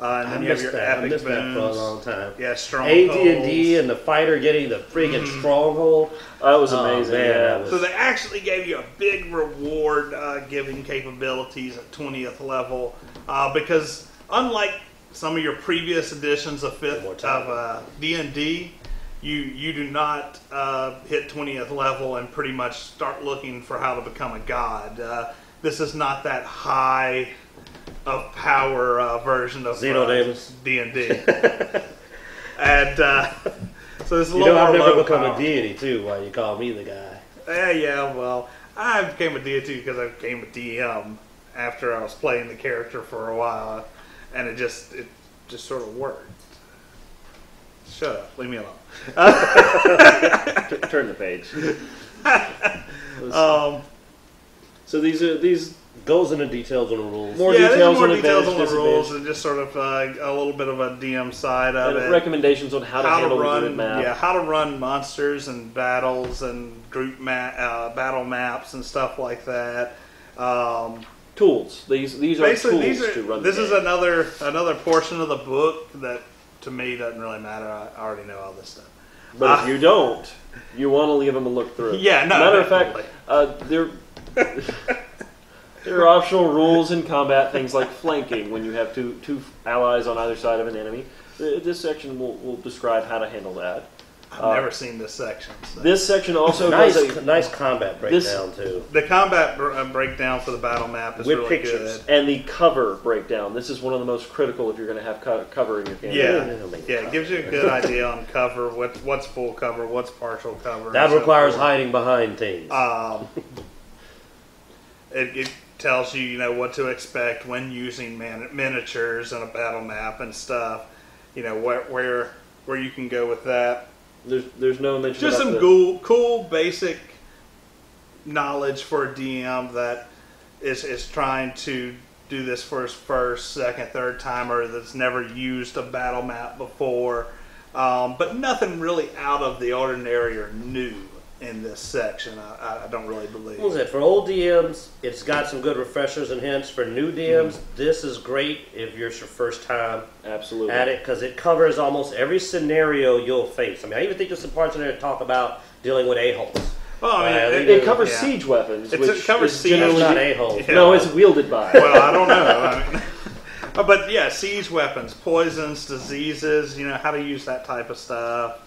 Speaker 1: uh, and
Speaker 3: like. I
Speaker 1: then you have
Speaker 3: missed
Speaker 1: your
Speaker 3: that. I
Speaker 1: epic
Speaker 3: missed that for a long time.
Speaker 1: Yeah, strong.
Speaker 3: AD&D and the fighter getting the freaking stronghold.
Speaker 2: That was
Speaker 3: Oh,
Speaker 2: amazing.
Speaker 3: man,
Speaker 2: yeah.
Speaker 3: that was-
Speaker 1: So they actually gave you a big reward uh, giving capabilities at 20th level uh, because unlike some of your previous editions of fifth of uh, D&D, you you do not uh, hit 20th level and pretty much start looking for how to become a god. Uh, this is not that high of power uh, version of
Speaker 3: Xeno
Speaker 1: uh,
Speaker 3: Davis.
Speaker 1: D&D. and uh, so this is a
Speaker 3: You
Speaker 1: little
Speaker 3: know, I've never become
Speaker 1: power.
Speaker 3: a deity too. Why you call me the guy?
Speaker 1: Yeah, yeah, well, I became a deity because I became a DM after I was playing the character for a while, and it just it just sort of worked. Shut up, leave me alone.
Speaker 2: T- turn the page.
Speaker 1: Um,
Speaker 2: So these are these
Speaker 3: Goes into details on the rules.
Speaker 2: More
Speaker 1: yeah,
Speaker 2: details
Speaker 1: more
Speaker 2: on
Speaker 1: details on the rules and just sort of uh, a little bit of a DM side of
Speaker 2: and
Speaker 1: it.
Speaker 2: recommendations on how to
Speaker 1: how
Speaker 2: handle
Speaker 1: to run,
Speaker 2: grid map.
Speaker 1: yeah, how to run monsters and battles and group ma- uh, battle maps and stuff like that. Um,
Speaker 2: Tools. These these are tools
Speaker 1: these are
Speaker 2: to run.
Speaker 1: this
Speaker 2: the
Speaker 1: is another another portion of the book that to me doesn't really matter I I already know all this stuff
Speaker 2: But
Speaker 1: Ah.
Speaker 2: if you don't, you want to leave them a look through.
Speaker 1: Yeah, no,
Speaker 2: Matter of fact,
Speaker 1: definitely.
Speaker 2: uh, there there are optional rules in combat, things like flanking when you have two two allies on either side of an enemy. This section will, will describe how to handle that.
Speaker 1: I've
Speaker 2: Uh,
Speaker 1: never seen this section so.
Speaker 2: This section also
Speaker 3: nice,
Speaker 2: does a,
Speaker 3: nice combat
Speaker 2: This-
Speaker 3: breakdown too.
Speaker 1: the combat br- uh, breakdown for the battle map is
Speaker 3: With
Speaker 1: really
Speaker 3: pictures.
Speaker 1: good
Speaker 2: and the cover breakdown. This is one of the most critical if you're going to have co- cover in your campaign.
Speaker 1: yeah
Speaker 3: Yeah,
Speaker 1: yeah it gives you a good idea on cover what what's full cover what's partial cover
Speaker 3: That
Speaker 1: and so
Speaker 3: requires hiding behind things.
Speaker 1: Um, it, it tells you, you know, what to expect when using man- miniatures and a battle map and stuff. You know, where where where you can go with that.
Speaker 2: There's there's no mention
Speaker 1: Just some cool, cool basic knowledge for a DM that is is trying to do this for his first, second, third timer that's never used a battle map before. Um, but nothing really out of the ordinary or new in this section. I, I don't really believe.
Speaker 3: What was it? For old DMs, it's got some good refreshers and hints. For new DMs, this is great if you're your first time
Speaker 2: absolutely.
Speaker 3: at it because it covers almost every scenario you'll face. I mean, I even think there's some parts in there that talk about dealing with a-holes.
Speaker 1: Well, I mean,
Speaker 3: Well,
Speaker 1: it,
Speaker 2: It covers
Speaker 1: yeah.
Speaker 2: siege weapons,
Speaker 1: It's-
Speaker 2: which
Speaker 1: it covers
Speaker 2: is
Speaker 1: siege-
Speaker 3: That's
Speaker 2: generally
Speaker 3: not a-holes.
Speaker 1: Yeah.
Speaker 2: no, it's wielded by.
Speaker 1: well, I don't know. I mean, uh, but yeah, siege weapons, poisons, diseases. You know how to use that type of stuff.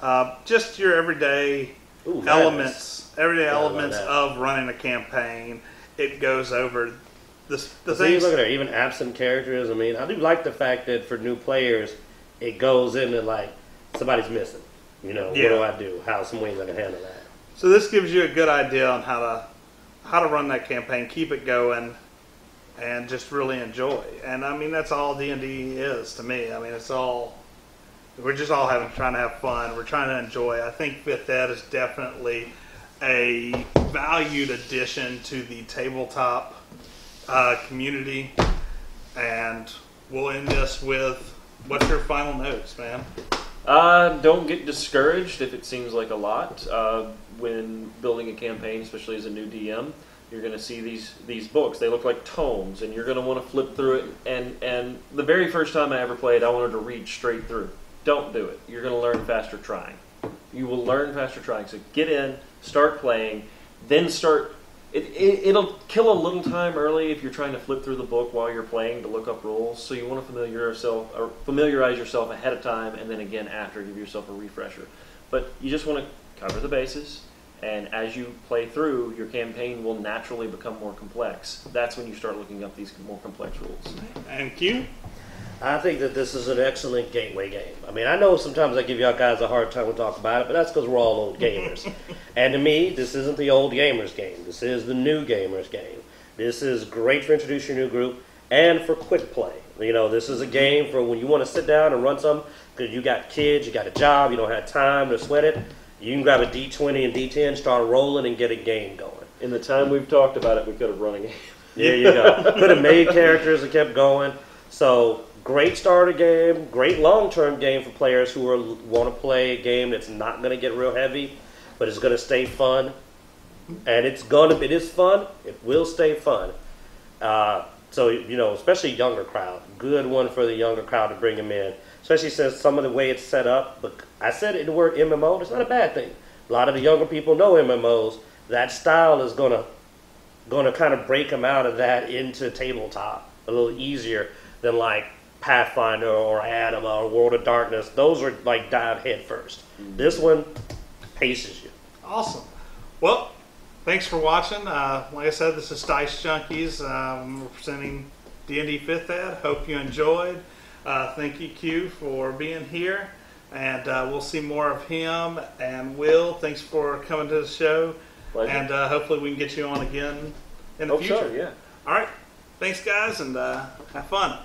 Speaker 1: Uh, just your everyday
Speaker 3: Ooh,
Speaker 1: elements, everyday
Speaker 3: Yeah,
Speaker 1: elements of running a campaign. It goes over the the
Speaker 3: See,
Speaker 1: things.
Speaker 3: look at there, even absent characters. I mean, I do like the fact that for new players, it goes into like somebody's missing. You know,
Speaker 1: Yeah.
Speaker 3: what do I do? How some ways I can handle that.
Speaker 1: So this gives you a good idea on how to how to run that campaign, keep it going, and just really enjoy. And I mean that's all D and D is to me. I mean it's all we're just all having trying to have fun. We're trying to enjoy. I think Fifth Ed is definitely a valued addition to the tabletop uh, community. And we'll end this with what's your final notes, man?
Speaker 2: Uh, don't get discouraged if it seems like a lot uh, when building a campaign, especially as a new DM. You're going to see these these books. They look like tomes, and you're going to want to flip through it. And and the very first time I ever played, I wanted to read straight through. Don't do it. You're going to learn faster trying. You will learn faster trying. So get in, start playing, then start. It, it, it'll kill a little time early if you're trying to flip through the book while you're playing to look up rules. So you want to familiar yourself, or familiarize yourself ahead of time, and then again after, give yourself a refresher. But you just want to cover the bases, and as you play through, your campaign will naturally become more complex. That's when you start looking up these more complex rules.
Speaker 1: Thank Q?
Speaker 3: I think that this is an excellent gateway game. I mean, I know sometimes I give y'all guys a hard time to talk about it, but that's because we're all old gamers. and to me, this isn't the old gamers game. This is the new gamers game. This is great for introducing your new group and for quick play. You know, this is a game for when you want to sit down and run some because you got kids, you got a job, you don't have time to sweat it. You can grab a D20 and D10, start rolling, and get a game going.
Speaker 2: In the time we've talked about it, we could have run a game.
Speaker 3: There you go. Could have made characters and kept going. So great starter game, great long term game for players who are, want to play a game that's not going to get real heavy, but it's going to stay fun. And it's going to it is fun. It will stay fun. Uh, so you know, especially younger crowd, good one for the younger crowd to bring them in. Especially since some of the way it's set up. But I said it, the word MMO. It's not a bad thing. A lot of the younger people know MMOs. That style is gonna going to kind of break them out of that into tabletop a little easier than like Pathfinder or Anima or World of Darkness. Those are like dive head 1st This one paces you.
Speaker 1: Awesome. Well, thanks for watching. Uh, like I said, this is Dice Junkies um, representing D&D 5th Ed. Hope you enjoyed. Uh, thank you, Q, for being here. And uh, we'll see more of him. And Will, thanks for coming to the show.
Speaker 2: Pleasure.
Speaker 1: And uh, hopefully we can get you on again in the
Speaker 2: Oh,
Speaker 1: future.
Speaker 2: sure, yeah.
Speaker 1: All right. Thanks, guys, and uh, have fun.